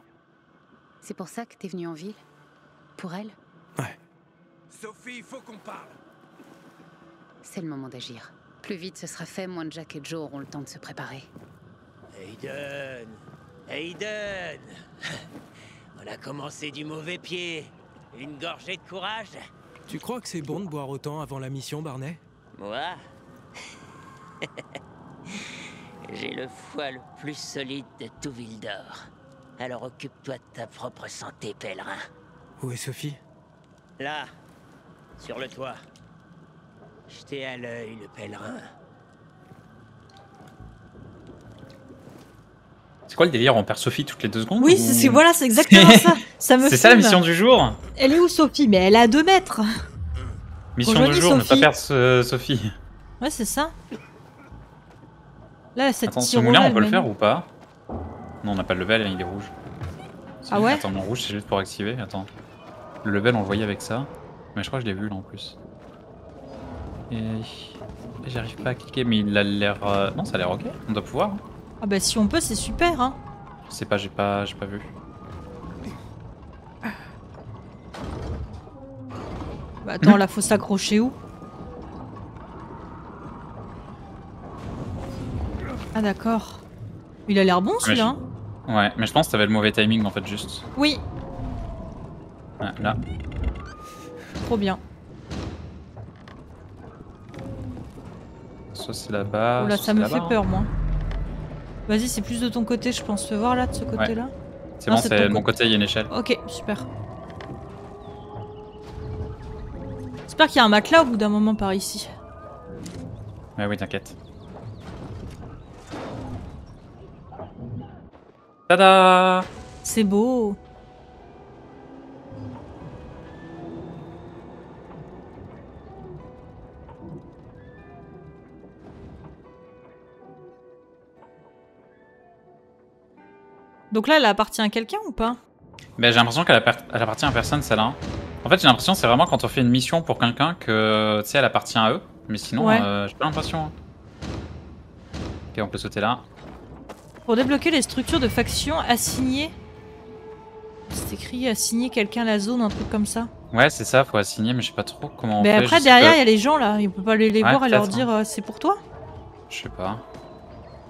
C'est pour ça que t'es venu en ville? Pour elle? Ouais. Sophie, il faut qu'on parle. C'est le moment d'agir. Plus vite ce sera fait, moins Jack et Joe auront le temps de se préparer. Aiden Aiden [laughs] On a commencé du mauvais pied. Une gorgée de courage Tu crois que c'est bon de boire autant avant la mission, Barney? Moi [laughs] J'ai le foie le plus solide de tout Vildor. Alors occupe-toi de ta propre santé, pèlerin. Où est Sophie? Là, sur le toit. Jetez à l'œil le pèlerin. C'est quoi le délire On perd Sophie toutes les deux secondes Oui, ou- c'est voilà, c'est exactement ça. [laughs] C'est ça la mission du jour Elle est où Sophie? Mais elle est à 2 mètres. Mission du jour, ne pas perdre euh, Sophie. Ouais, c'est ça. Là, cette Attends, ce moulin, on peut le faire ou pas? Non, on n'a pas le level, il est rouge. Ah ouais? Attends, mon rouge, c'est juste pour activer. Attends. Le level, on le voyait avec ça. Mais je crois que je l'ai vu là en plus. Et. J'arrive pas à cliquer, mais il a l'air. euh, Non, ça a l'air ok. On doit pouvoir. hein. Ah bah si on peut, c'est super, hein. Je sais pas, j'ai pas, j'ai pas vu. Bah attends, là, faut s'accrocher où? Ah d'accord. Il a l'air bon Ouais, celui-là. hein. je- Ouais, mais je pense que t'avais le mauvais timing en fait, juste. Oui, Ouais, là. trop bien. Soit c'est là-bas. Oula, soit ça me fait hein. peur, moi. Vas-y, c'est plus de ton côté, je pense. Fais voir là, de ce côté-là. C'est bon, de c'est de mon côté, il y a une échelle. Ok, super. J'espère qu'il y a un matelas au bout d'un moment par ici. Ouais, oui, t'inquiète. Tada C'est beau. Donc là, elle appartient à quelqu'un ou pas? Ben, j'ai l'impression qu'elle appart- elle appartient à personne, celle-là. En fait, j'ai l'impression c'est vraiment quand on fait une mission pour quelqu'un que, tu sais, elle appartient à eux. Mais sinon, Ouais. euh, j'ai pas l'impression. hein. Ok, on peut sauter là. Pour débloquer les structures de faction assignées. C'est écrit assigner quelqu'un la zone, un truc comme ça. Ouais, c'est ça, faut assigner, mais je sais pas trop comment on Mais fait. après, je sais derrière, il y a les gens là. On peut pas les, les Ouais, voir et leur dire euh, c'est pour toi? Je sais pas.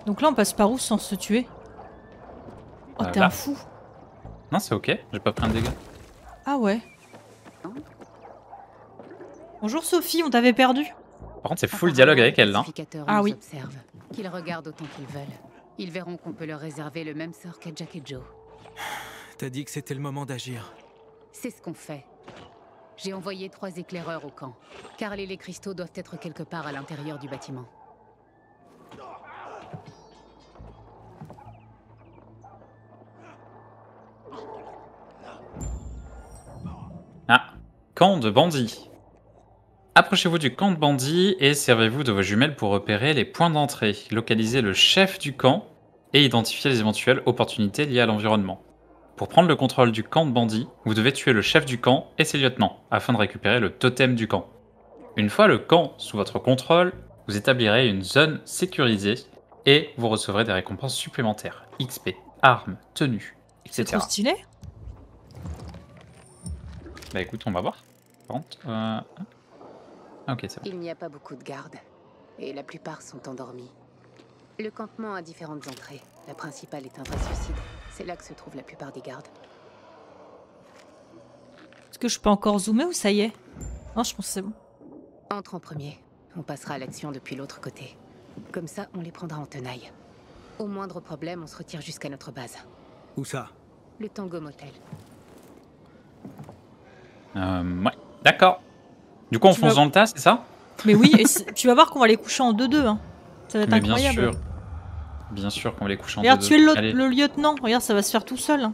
Donc là, on passe par où sans se tuer? Oh, Euh, t'es un fou. Non, c'est ok, j'ai pas pris un dégât. Ah ouais. Bonjour Sophie, on t'avait perdu. Par contre, c'est full dialogue avec elle, là. pacificateurs Ah oui. Qu'ils regardent autant qu'ils veulent. Ils verront qu'on peut leur réserver le même sort qu'à Jack et Joe. T'as dit que c'était le moment d'agir. C'est ce qu'on fait. J'ai envoyé trois éclaireurs au camp. Carl et les cristaux doivent être quelque part à l'intérieur du bâtiment. Ah, camp de bandits. Approchez-vous du camp de bandits et servez-vous de vos jumelles pour repérer les points d'entrée, localiser le chef du camp et identifier les éventuelles opportunités liées à l'environnement. Pour prendre le contrôle du camp de bandits, vous devez tuer le chef du camp et ses lieutenants afin de récupérer le totem du camp. Une fois le camp sous votre contrôle, vous établirez une zone sécurisée et vous recevrez des récompenses supplémentaires XP, armes, tenues, C'est etc. trop stylé. Bah écoute, on va voir. Par contre, euh... ah, ok, c'est bon. Il n'y a pas beaucoup de gardes. Et la plupart sont endormis. Le campement a différentes entrées. La principale est un vrai suicide. C'est là que se trouvent la plupart des gardes. Est-ce que je peux encore zoomer ou ça y est? Non, je pense que c'est bon. Entre en premier. On passera à l'action depuis l'autre côté. Comme ça, on les prendra en tenaille. Au moindre problème, on se retire jusqu'à notre base. Où ça? Le Tango Motel. Euh, ouais, d'accord. Du coup, on Tu fonce vas- dans le tas, c'est ça? Mais oui, et tu vas voir qu'on va les coucher en 2-2. Hein. Ça va être Mais bien incroyable. sûr. Bien sûr qu'on va les coucher en Regarde, deux tu es le, lieutenant. Regarde, ça va se faire tout seul. hein.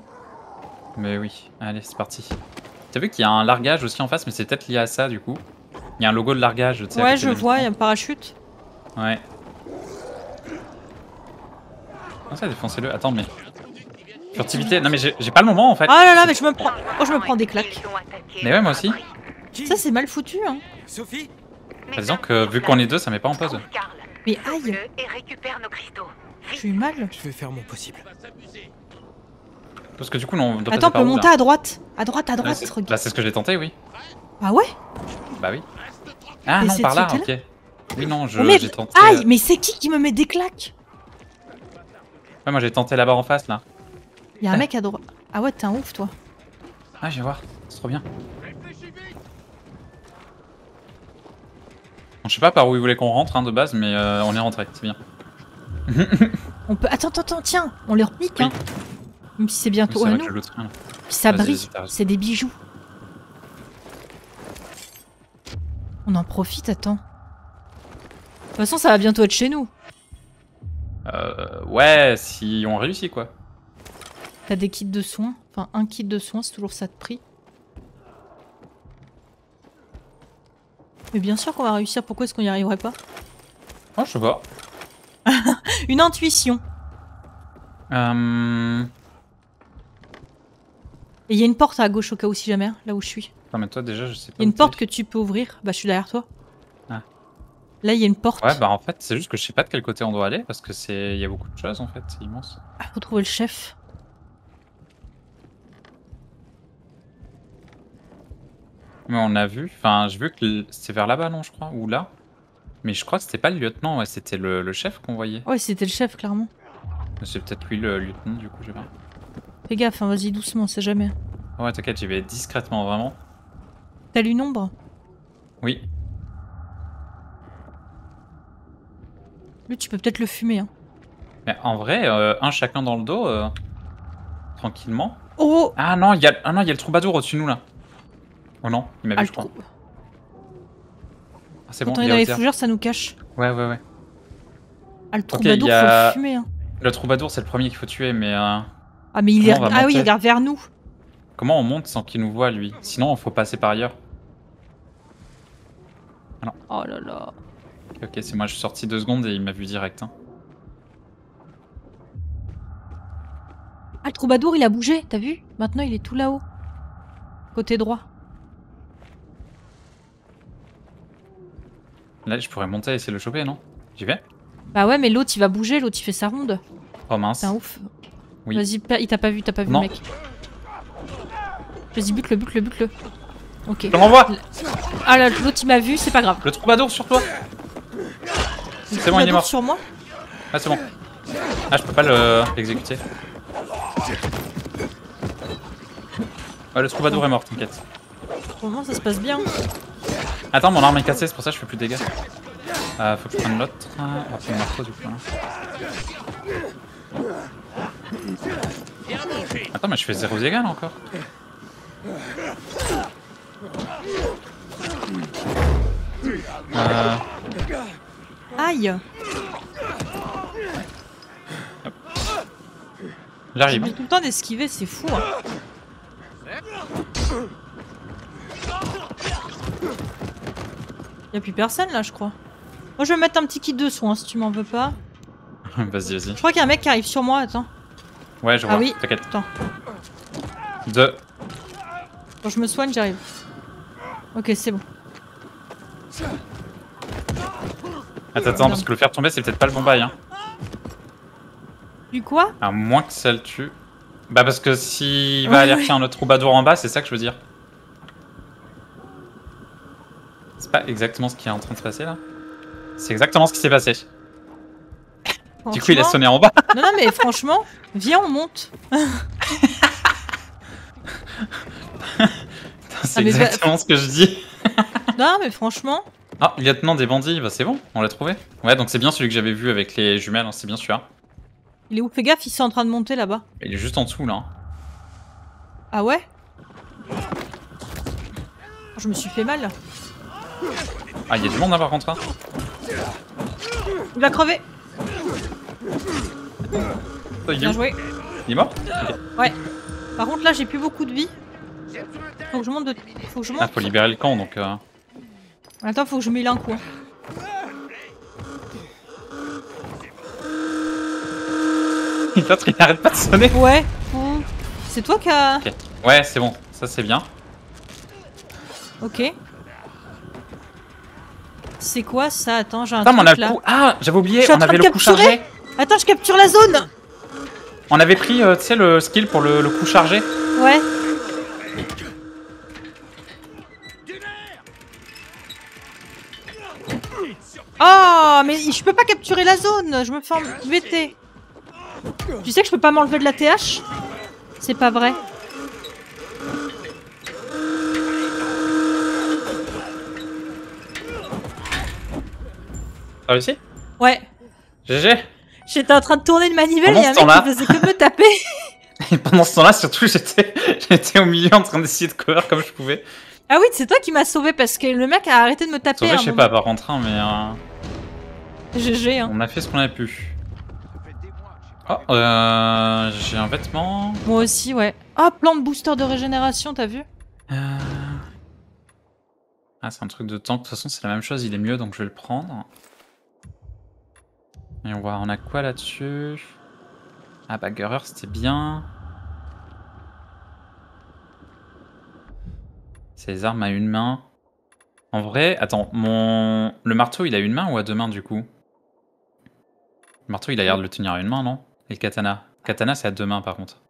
Mais oui, allez, c'est parti. T'as vu qu'il y a un largage aussi en face, mais c'est peut-être lié à ça du coup. Il y a un logo de largage, tu sais. Ouais, je vois, il y a un parachute. Ouais. Ah, ça, défoncez-le. Attends, mais. Furtivité. Non, mais j'ai pas le moment en fait. Ah là là, mais je me prends, oh, je me prends des claques. Mais ouais, moi aussi. Ça, c'est mal foutu. Hein. Sophie Bah, disons que vu qu'on est deux, ça met pas en pause. Mais aïe. J'ai eu mal. Je vais faire mon possible. Parce que du coup, non, on doit Attends, on peut monter là à droite. À droite, à droite. bah, c'est ce que j'ai tenté, oui. Ah ouais? Bah oui. Ah Mais non, par là, ok. Oui, non, je- Oh, j'ai tenté. euh, Aïe, mais c'est qui qui me met des claques? Ouais, moi j'ai tenté là-bas en face, là. Il y a un mec à droite. Ah ouais, t'es un ouf, toi. Ah, je vais voir. C'est trop bien. Bon, je sais pas par où il voulait qu'on rentre hein, de base, mais euh, on est rentré, c'est bien. [laughs] On peut. Attends, attends, attends, tiens, on les repique, hein. Même si c'est bientôt Oui, à nous. Puis ça brille, c'est des bijoux. On en profite, attends. De toute façon, ça va bientôt être chez nous. Euh, ouais, si on réussit quoi. T'as des kits de soins. Enfin, un kit de soins, c'est toujours ça de prix. Mais bien sûr qu'on va réussir, pourquoi est-ce qu'on y arriverait pas Oh, je sais pas. [laughs] Une intuition. Euh... Et il y a une porte à gauche au cas où si jamais, là où je suis. Non, mais toi déjà, je sais pas. Il y a une porte que tu peux ouvrir. Bah, je suis derrière toi. Ah. Là, il y a une porte. Ouais, bah en fait, c'est juste que je sais pas de quel côté on doit aller parce que c'est. Il y a beaucoup de choses en fait, c'est immense. Ah, faut trouver le chef. Mais on a vu, enfin, j'ai vu que c'était vers là-bas, non, je crois, ou là. Mais je crois que c'était pas le lieutenant, ouais, c'était le, le chef qu'on voyait. Ouais, c'était le chef, clairement. C'est peut-être lui le lieutenant, du coup, je sais pas. Fais gaffe, hein, vas-y doucement, on sait jamais. Ouais, t'inquiète, j'y vais discrètement, vraiment. T'as lu nombre? Oui. Lui, tu peux peut-être le fumer. Hein. Mais en vrai, euh, un chacun dans le dos, euh, tranquillement. Oh Ah non, il y a, ah non, il y a le troubadour au-dessus de nous, là. Oh non, il m'a Ah, vu, le je crois. Ah, c'est bon, on est il dans est les fougères, ça nous cache. Ouais, ouais, ouais. Ah, le troubadour, a- faut le fumer. Hein. Le troubadour, c'est le premier qu'il faut tuer, mais... euh, Ah, mais il est... Ah oui, il regarde vers nous. Comment on monte sans qu'il nous voit, lui? Sinon, il faut passer par ailleurs. Ah non. Oh là là. Ok, ok, c'est moi, je suis sorti deux secondes et il m'a vu direct. hein. Ah, le troubadour, il a bougé, t'as vu? Maintenant, il est tout là-haut. Côté droit. Là, je pourrais monter et essayer de le choper, non? J'y vais? Bah ouais, mais l'autre, il va bouger, l'autre, il fait sa ronde. Oh mince. C'est un ouf. Oui. Vas-y, il t'a pas vu, t'as pas vu, Non. mec. Vas-y, bute-le, bute-le, bute-le. Ok. Je l'envoie Ah là, l'autre, il m'a vu, c'est pas grave. Le troubadour sur toi C'est bon, il est mort. sur moi Ah, c'est bon. Ah, je peux pas le- l'exécuter. Ouais, le troubadour est mort, t'inquiète. Pour le moment, ça se passe bien. Attends, mon arme est cassée, c'est pour ça que je fais plus de dégâts. Euh, faut que je prenne l'autre. On va prendre le marteau du coup. hein. Attends, mais je fais zéro dégâts là encore. Euh, Aïe J'arrive. Tout le temps d'esquiver, c'est fou. Hein. Y'a plus personne là, je crois. Moi, je vais mettre un petit kit de soins si tu m'en veux pas. [laughs] vas-y, vas-y. Je crois qu'il y a un mec qui arrive sur moi, attends. Ouais, je Ah vois. oui. T'inquiète. Attends. Deux. Quand je me soigne, j'arrive. Ok, c'est bon. Attends, attends, parce que le faire tomber, c'est peut-être pas le bon bail. Hein. Du quoi? À moins que ça le tue. Bah, parce que s'il va Ouais, alerter ouais. un autre troubadour en bas, c'est ça que je veux dire. C'est pas exactement ce qui est en train de se passer là C'est exactement ce qui s'est passé. Du coup, il a sonné en bas. [laughs] Non, non, mais franchement, viens, on monte. C'est Ah, bah- exactement ce que je dis. Non, mais franchement, Ah, lieutenant des bandits, bah c'est bon, on l'a trouvé. Ouais, donc c'est bien celui que j'avais vu avec les jumelles, hein, c'est bien sûr. il est où? Fais gaffe, ils sont en train de monter là-bas. Il est juste en dessous là. hein. Ah ouais? Je me suis fait mal. Ah, il y a du monde là par contre. hein. Il va crever. Il est Bien joué. Il est mort. Ouais. Par contre, là, j'ai plus beaucoup de vie. Faut que je monte de... Faut que je monte. Ah, faut libérer le camp donc. euh, Attends, faut que je mille un coup. hein. L'autre [laughs] il arrête pas de sonner. Ouais. C'est toi qui a... Ouais, c'est bon, ça c'est bien. Ok. C'est quoi ça? Attends, j'ai un Attends, mais on a truc le coup. Ah, j'avais oublié, on avait le coup capturer. chargé. Attends, je capture la zone On avait pris, euh, tu sais, le skill pour le, le coup chargé Ouais. Oh, mais je peux pas capturer la zone, je me fais embêter. Tu sais que je peux pas m'enlever de la TH C'est pas vrai. T'as réussi Ouais. GG J'étais en train de tourner une manivelle et un mec qui faisait que me taper. [laughs] [laughs] Et pendant ce temps-là, surtout, j'étais j'étais au milieu en train d'essayer de cover comme je pouvais. Ah oui, c'est toi qui m'as sauvé parce que le mec a arrêté de me taper. Sauvé, je sais moment. pas, par contre, hein, mais euh, GG, hein. on a fait ce qu'on avait pu. Oh, euh, j'ai un vêtement. Moi aussi, ouais. Ah, plan de booster de régénération, t'as vu? Euh, Ah, c'est un truc de temps. De toute façon, c'est la même chose. Il est mieux, donc je vais le prendre. Et on voit, on a quoi là-dessus? Ah, Baggerer, c'était bien. Les armes à une main. En vrai, attends, mon... Le marteau, il a une main ou à deux mains, du coup? Le marteau, il a l'air de le tenir à une main, non? Et le katana? Katana, c'est à deux mains, par contre.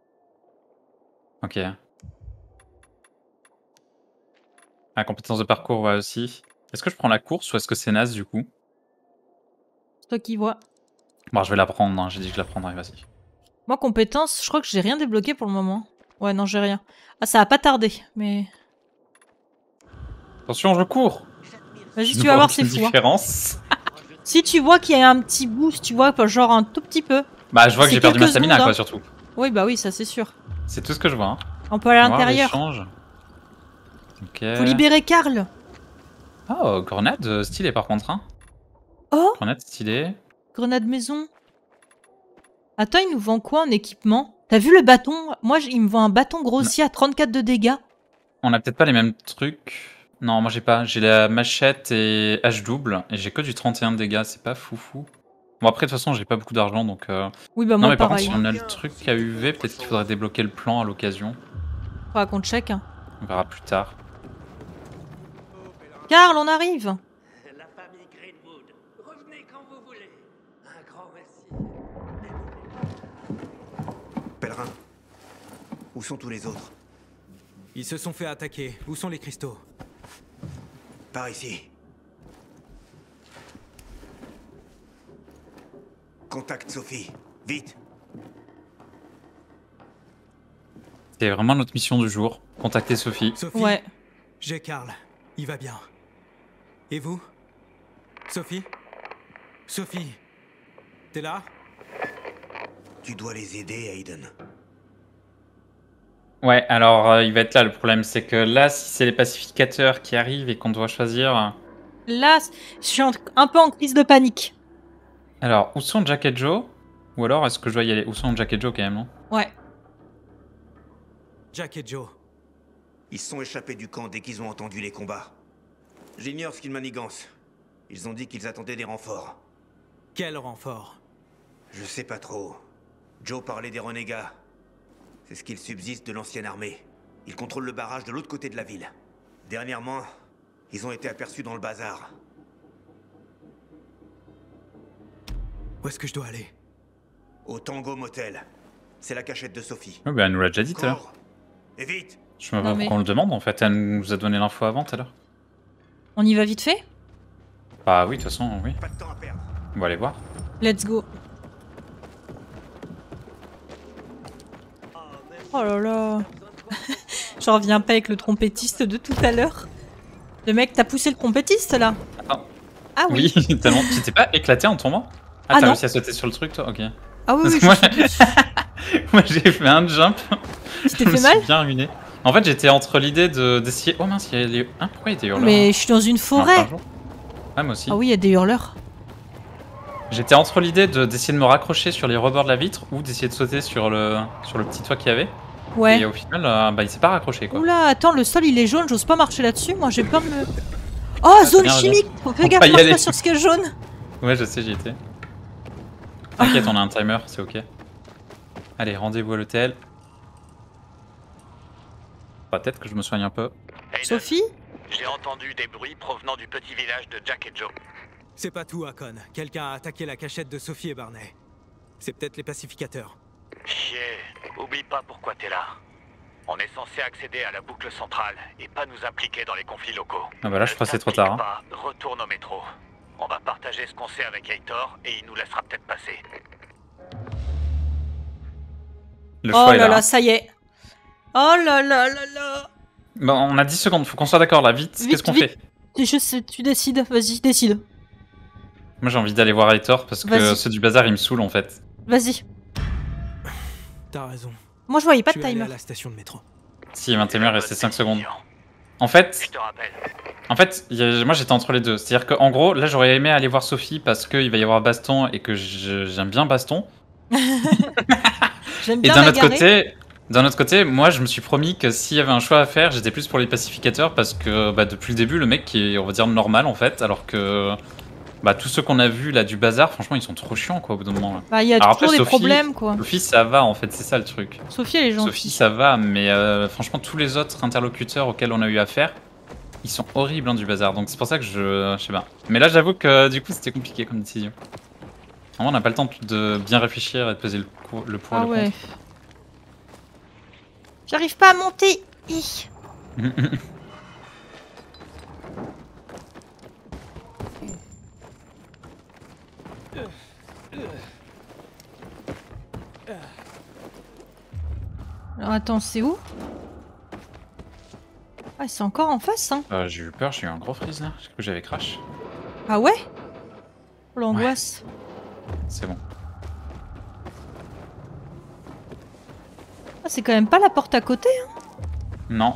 Ok. Ah, compétence de parcours, ouais, aussi. Est-ce que je prends la course ou est-ce que c'est naze, du coup? C'est toi qui vois. Bon, je vais la prendre, hein, j'ai dit que je la prendrais, vas-y. Moi, compétence, je crois que j'ai rien débloqué pour le moment. Ouais, non, j'ai rien. Ah, ça va pas tarder, mais... Attention, je cours Vas-y, tu vas voir, c'est fou. hein. Si tu vois qu'il y a un petit boost, tu vois, genre un tout petit peu. Bah, je vois que j'ai perdu ma stamina, secondes, quoi, hein. surtout. Oui, bah oui, ça c'est sûr. C'est tout ce que je vois. Hein. On peut aller à l'intérieur. Ok. Faut libérer Karl. Oh, grenade euh, stylée par contre. Hein. Oh Grenade stylée. Grenade maison. Attends, il nous vend quoi en équipement? T'as vu le bâton? Moi, il me vend un bâton grossier à 34 de dégâts. On a peut-être pas les mêmes trucs. Non, moi j'ai pas. J'ai la machette et H double. Et j'ai que du 31 de dégâts. C'est pas foufou. Bon, après, de toute façon, j'ai pas beaucoup d'argent donc. euh, Oui, bah non, moi, mais par contre, si on a le truc à UV, peut-être qu'il faudrait débloquer le plan à l'occasion. Faudra qu'on check. hein. On verra plus tard. Karl, on arrive La famille Greenwood. Revenez quand vous voulez. Un grand merci. Pèlerin, où sont tous les autres? Ils se sont fait attaquer. Où sont les cristaux? Par ici. Contacte Sophie, vite. C'est vraiment notre mission du jour. Contacter Sophie. Sophie Ouais. J'ai Karl. Il va bien. Et vous? Sophie? Sophie T'es là? Tu dois les aider, Aiden. Ouais, alors euh, il va être là le problème, c'est que là, si c'est les pacificateurs qui arrivent et qu'on doit choisir. Là, je suis en- un peu en crise de panique. Alors, où sont Jack et Joe? Ou alors est-ce que je dois y aller? Où sont Jack et Joe quand même, non Ouais. Jack et Joe. Ils se sont échappés du camp dès qu'ils ont entendu les combats. J'ignore ce qu'ils manigancent. Ils ont dit qu'ils attendaient des renforts. Quel renfort Je sais pas trop. Joe parlait des renégats. C'est ce qu'il subsiste de l'ancienne armée. Ils contrôlent le barrage de l'autre côté de la ville. Dernièrement, ils ont été aperçus dans le bazar. Où est-ce que je dois aller? Au Tango Motel. C'est la cachette de Sophie. Oh, bah, elle nous l'a déjà dit tout à l'heure. Cours Et vite Je Non, pas mais- pourquoi on le demande en fait, elle nous a donné l'info avant tout à l'heure. On y va vite fait? Bah oui, de toute façon, oui. Pas de temps à perdre. On va aller voir. Let's go. Oh là là. [laughs] J'en reviens pas avec le trompettiste de tout à l'heure. Le mec, t'as poussé le trompettiste là Attends. Ah oui. Oui, [laughs] tellement. Tu t'es pas éclaté en tombant? Ah, Ah t'as réussi à sauter sur le truc toi? Ok. Ah oui, oui, moi, [laughs] moi, j'ai fait un jump. Tu t'es fait mal? suis bien ruiné. En fait, j'étais entre l'idée de- d'essayer. Oh mince, il y a les. Hein, pourquoi il y a des hurleurs Mais je suis dans une forêt. Non. Ah, moi aussi. Ah oui, il y a des hurleurs. J'étais entre l'idée de- d'essayer de me raccrocher sur les rebords de la vitre ou d'essayer de sauter sur le, sur le petit toit qu'il y avait. Ouais. Et au final, euh, bah, il s'est pas raccroché quoi. Oula, attends, le sol il est jaune, j'ose pas marcher là-dessus. Moi j'ai peur de me. Oh, zone bien, chimique y marche aller. pas sur ce qui est jaune. Ouais, je sais, j'y étais. T'inquiète, on a un timer, c'est ok. Allez, rendez-vous à l'hôtel. Bah, Peut-être que je me soigne un peu. Sophie? J'ai entendu des bruits provenant du petit village de Jack et Joe. C'est pas tout, Hakon. Quelqu'un a attaqué la cachette de Sophie et Barney. C'est peut-être les pacificateurs. Chier, oublie pas pourquoi t'es là. On est censé accéder à la boucle centrale et pas nous impliquer dans les conflits locaux. Ah bah là, je crois que c'est trop tard. hein. Pas, retourne au métro. On va partager ce qu'on sait avec Aitor et il nous laissera peut-être passer. Le oh est là là. là, hein. ça y est. Oh là là là là. Bon, on a 10 secondes, faut qu'on soit d'accord là, vite. Vite, Qu'est-ce qu'on fait? Je sais, tu décides. Vas-y, décide. Moi j'ai envie d'aller voir Aitor parce que ceux du bazar ils me saoulent en fait. Vas-y. T'as raison. Moi, je voyais pas de timer. à la station de métro. Si, 21 il restait 5 secondes. En fait, en fait, a- moi j'étais entre les deux. C'est-à-dire qu'en gros, là j'aurais aimé aller voir Sophie parce qu'il va y avoir Baston et que j'aime bien Baston. [laughs] J'aime Et bien d'un autre côté, d'un autre côté, moi je me suis promis que s'il y avait un choix à faire, j'étais plus pour les pacificateurs parce que bah, depuis le début, le mec qui est, on va dire, normal en fait, alors que bah, tous ceux qu'on a vus là du bazar, franchement, ils sont trop chiants quoi au bout d'un moment. là. Bah, il y a Alors toujours des Sophie- problèmes, quoi. Sophie, ça va en fait, c'est ça le truc. Sophie, elle est gentille. Sophie, ça va, mais euh, franchement, tous les autres interlocuteurs auxquels on a eu affaire, ils sont horribles hein, du bazar. Donc c'est pour ça que je, je sais pas. Mais là, j'avoue que du coup, c'était compliqué comme décision. Vraiment, on n'a pas le temps de bien réfléchir et de peser le, pour- le et Ah le ouais. J'arrive pas à monter. [laughs] Alors attends, c'est où? Ah, c'est encore en face, hein. Euh, j'ai eu peur, j'ai eu un gros freeze là. J'ai cru que j'avais crash. Ah ouais? Oh, L'angoisse. C'est bon. Ah, c'est quand même pas la porte à côté, hein. Non.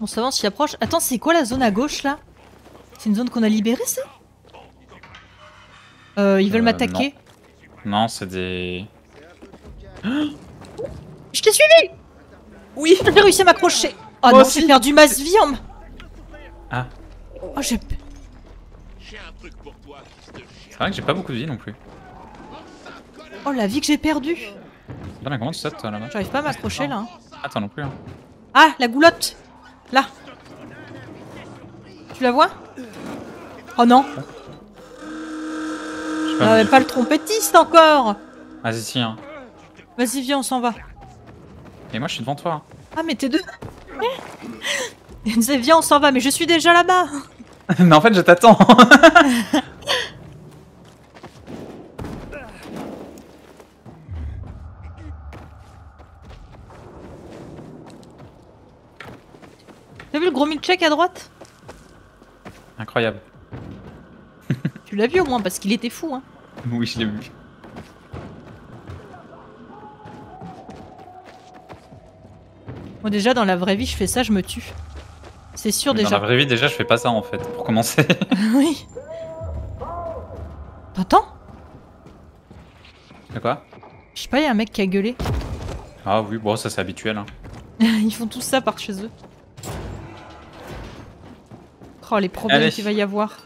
Bon, ça va, on s'y approche. Attends, c'est quoi la zone à gauche, là? C'est une zone qu'on a libérée, ça? Euh, ils veulent Euh, m'attaquer. Non, non c'est des. [gasps] Je t'ai suivi Oui, j'ai réussi à m'accrocher. Oh Moi non, j'ai perdu ma vie en... me- Ah. Oh, j'ai... C'est vrai que j'ai pas beaucoup de vie non plus. Oh, la vie que j'ai perdue. Là, mais comment tu sautes là-bas J'arrive pas à m'accrocher, là. hein. Attends non plus. Hein. Ah, la goulotte Là Tu la vois? Oh non Ah, mais pas le trompettiste encore Ah, si, si. Hein. Vas-y, viens, on s'en va. Et moi, je suis devant toi. Ah, mais t'es deux Il disait, viens, on s'en va, mais je suis déjà là-bas [laughs] mais en fait, je t'attends. [laughs] T'as vu le gros milkshake à droite? Incroyable. Tu l'as vu au moins, parce qu'il était fou, hein. Oui, je l'ai vu. Moi, déjà, dans la vraie vie, je fais ça, je me tue. C'est sûr, Mais Dans déjà. la vraie vie, déjà, je fais pas ça en fait, pour commencer. [laughs] [laughs] oui. T'entends? C'est quoi? Je sais pas, y a un mec qui a gueulé. Ah oui, bon, ça c'est habituel. Hein. [laughs] Ils font tout ça par chez eux. Oh, les problèmes qu'il va y avoir.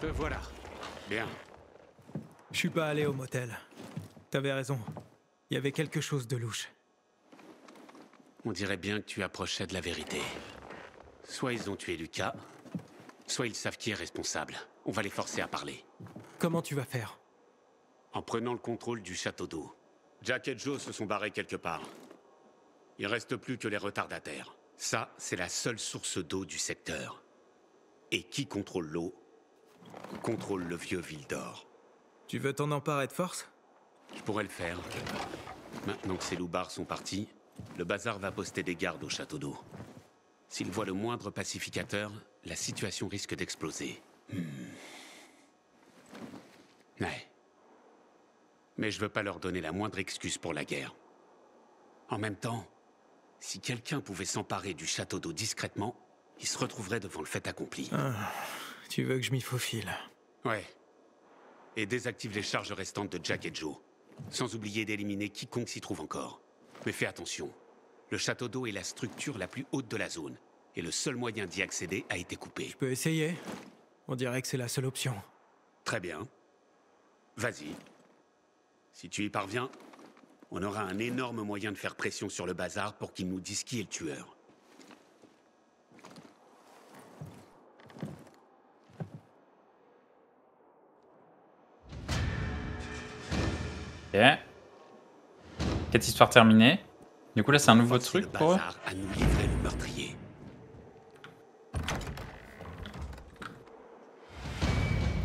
Te voilà. Bien. Je suis pas allé au motel. T'avais raison. Il y avait quelque chose de louche. On dirait bien que tu approchais de la vérité. Soit ils ont tué Lucas, soit ils savent qui est responsable. On va les forcer à parler. Comment tu vas faire? En prenant le contrôle du château d'eau. Jack et Joe se sont barrés quelque part. Il reste plus que les retardataires. Ça, c'est la seule source d'eau du secteur. Et qui contrôle l'eau? Contrôle le vieux Vildor. Tu veux t'en emparer de force? Je pourrais le faire. Maintenant que ces loupards sont partis, le bazar va poster des gardes au château d'eau. S'ils voient le moindre pacificateur, la situation risque d'exploser. Hmm. Ouais. Mais je veux pas leur donner la moindre excuse pour la guerre. En même temps, si quelqu'un pouvait s'emparer du château d'eau discrètement, il se retrouverait devant le fait accompli. Ah, Tu veux que je m'y faufile? Ouais. Et désactive les charges restantes de Jack et Joe. Sans oublier d'éliminer quiconque s'y trouve encore. Mais fais attention. Le château d'eau est la structure la plus haute de la zone. Et le seul moyen d'y accéder a été coupé. Je peux essayer On dirait que c'est la seule option. Très bien. Vas-y. Si tu y parviens, on aura un énorme moyen de faire pression sur le bazar pour qu'il nous dise qui est le tueur. Ok. Quête histoire terminée. Du coup là c'est un nouveau Forcer truc pour eux à nous livrer le meurtrier.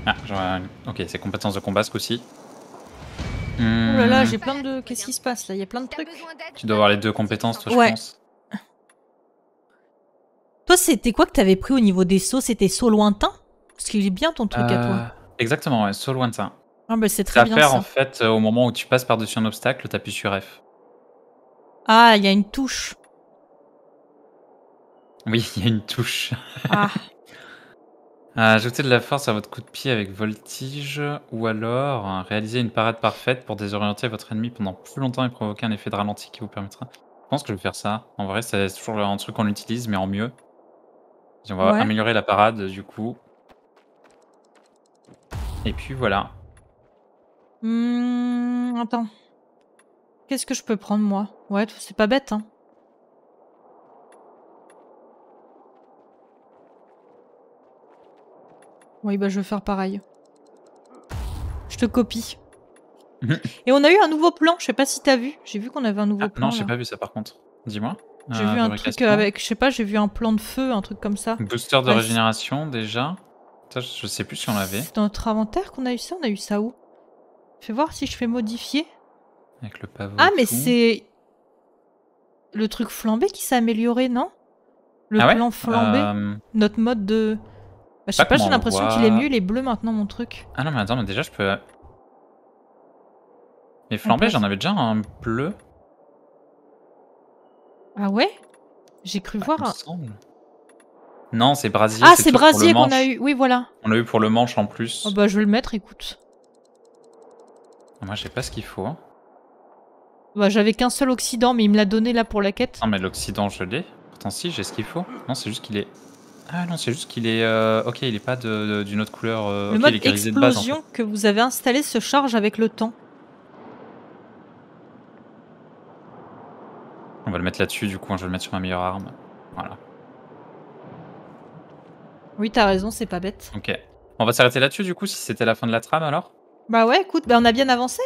Ah, j'aurais... Ok, c'est compétences de combat ce coup-ci. Oh là là, Hmm, j'ai plein de. Qu'est-ce qui se passe là? Il y a plein de trucs. Tu dois avoir les deux compétences toi Ouais. je pense. Toi, c'était quoi que t'avais pris au niveau des sauts? C'était saut lointain? Parce qu'il est bien ton truc à Euh, toi. Exactement, ouais, saut lointain. Ah bah c'est très bien faire ça. en fait euh, au moment où tu passes par-dessus un obstacle, t'appuies sur F. Ah, il y a une touche. Oui, [laughs] il y a une touche. Ah. [laughs] Ajouter de la force à votre coup de pied avec voltige, ou alors euh, réaliser une parade parfaite pour désorienter votre ennemi pendant plus longtemps et provoquer un effet de ralenti qui vous permettra. Je pense que je vais faire ça. En vrai, c'est toujours un truc qu'on utilise, mais en mieux. Et on va Ouais. améliorer la parade du coup. Et puis voilà. Hmm, attends. Qu'est-ce que je peux prendre moi? Ouais, c'est pas bête, hein. Oui, bah je vais faire pareil. Je te copie. [laughs] Et on a eu un nouveau plan, je sais pas si t'as vu. J'ai vu qu'on avait un nouveau Ah, plan. non, j'ai pas vu ça par contre. Dis-moi. J'ai Euh, vu un truc avec, je sais pas, j'ai vu un plan de feu, un truc comme ça. Booster de Ouais, régénération déjà. Ça, je sais plus si on l'avait. C'est dans notre inventaire qu'on a eu ça? On a eu ça où? Fais voir si je fais modifier. Avec le pavot. Ah, mais c'est le truc flambé qui s'est amélioré, non? Le Ah ouais? plan flambé Euh, Notre mode de. Bah, je sais pas j'ai l'impression qu'il est mieux, il est bleu maintenant, mon truc. Ah non, mais attends, mais déjà, je peux. Flambés, peut- j'en avais déjà un bleu. Ah ouais? J'ai cru voir. un- semble. Non, c'est brasier. Ah, c'est brasier qu'on a eu. Oui, voilà. On l'a eu pour le manche en plus. Oh, bah, je vais le mettre, écoute. Moi, j'ai pas ce qu'il faut. Bah, j'avais qu'un seul oxydant, mais il me l'a donné là pour la quête. Non, mais l'Occident, je l'ai. Pourtant, si, j'ai ce qu'il faut. Non, c'est juste qu'il est. Ah non, c'est juste qu'il est. euh, Ok, il est pas de- de- d'une autre couleur. euh, le ok, mode il est grisé de base. en explosion que vous avez installé se charge avec le temps. On va le mettre là-dessus, du coup, je vais le mettre sur ma meilleure arme. Voilà. Oui, t'as raison, c'est pas bête. Ok. On va s'arrêter là-dessus, du coup, si c'était la fin de la trame alors? Bah ouais, écoute, bah on a bien avancé.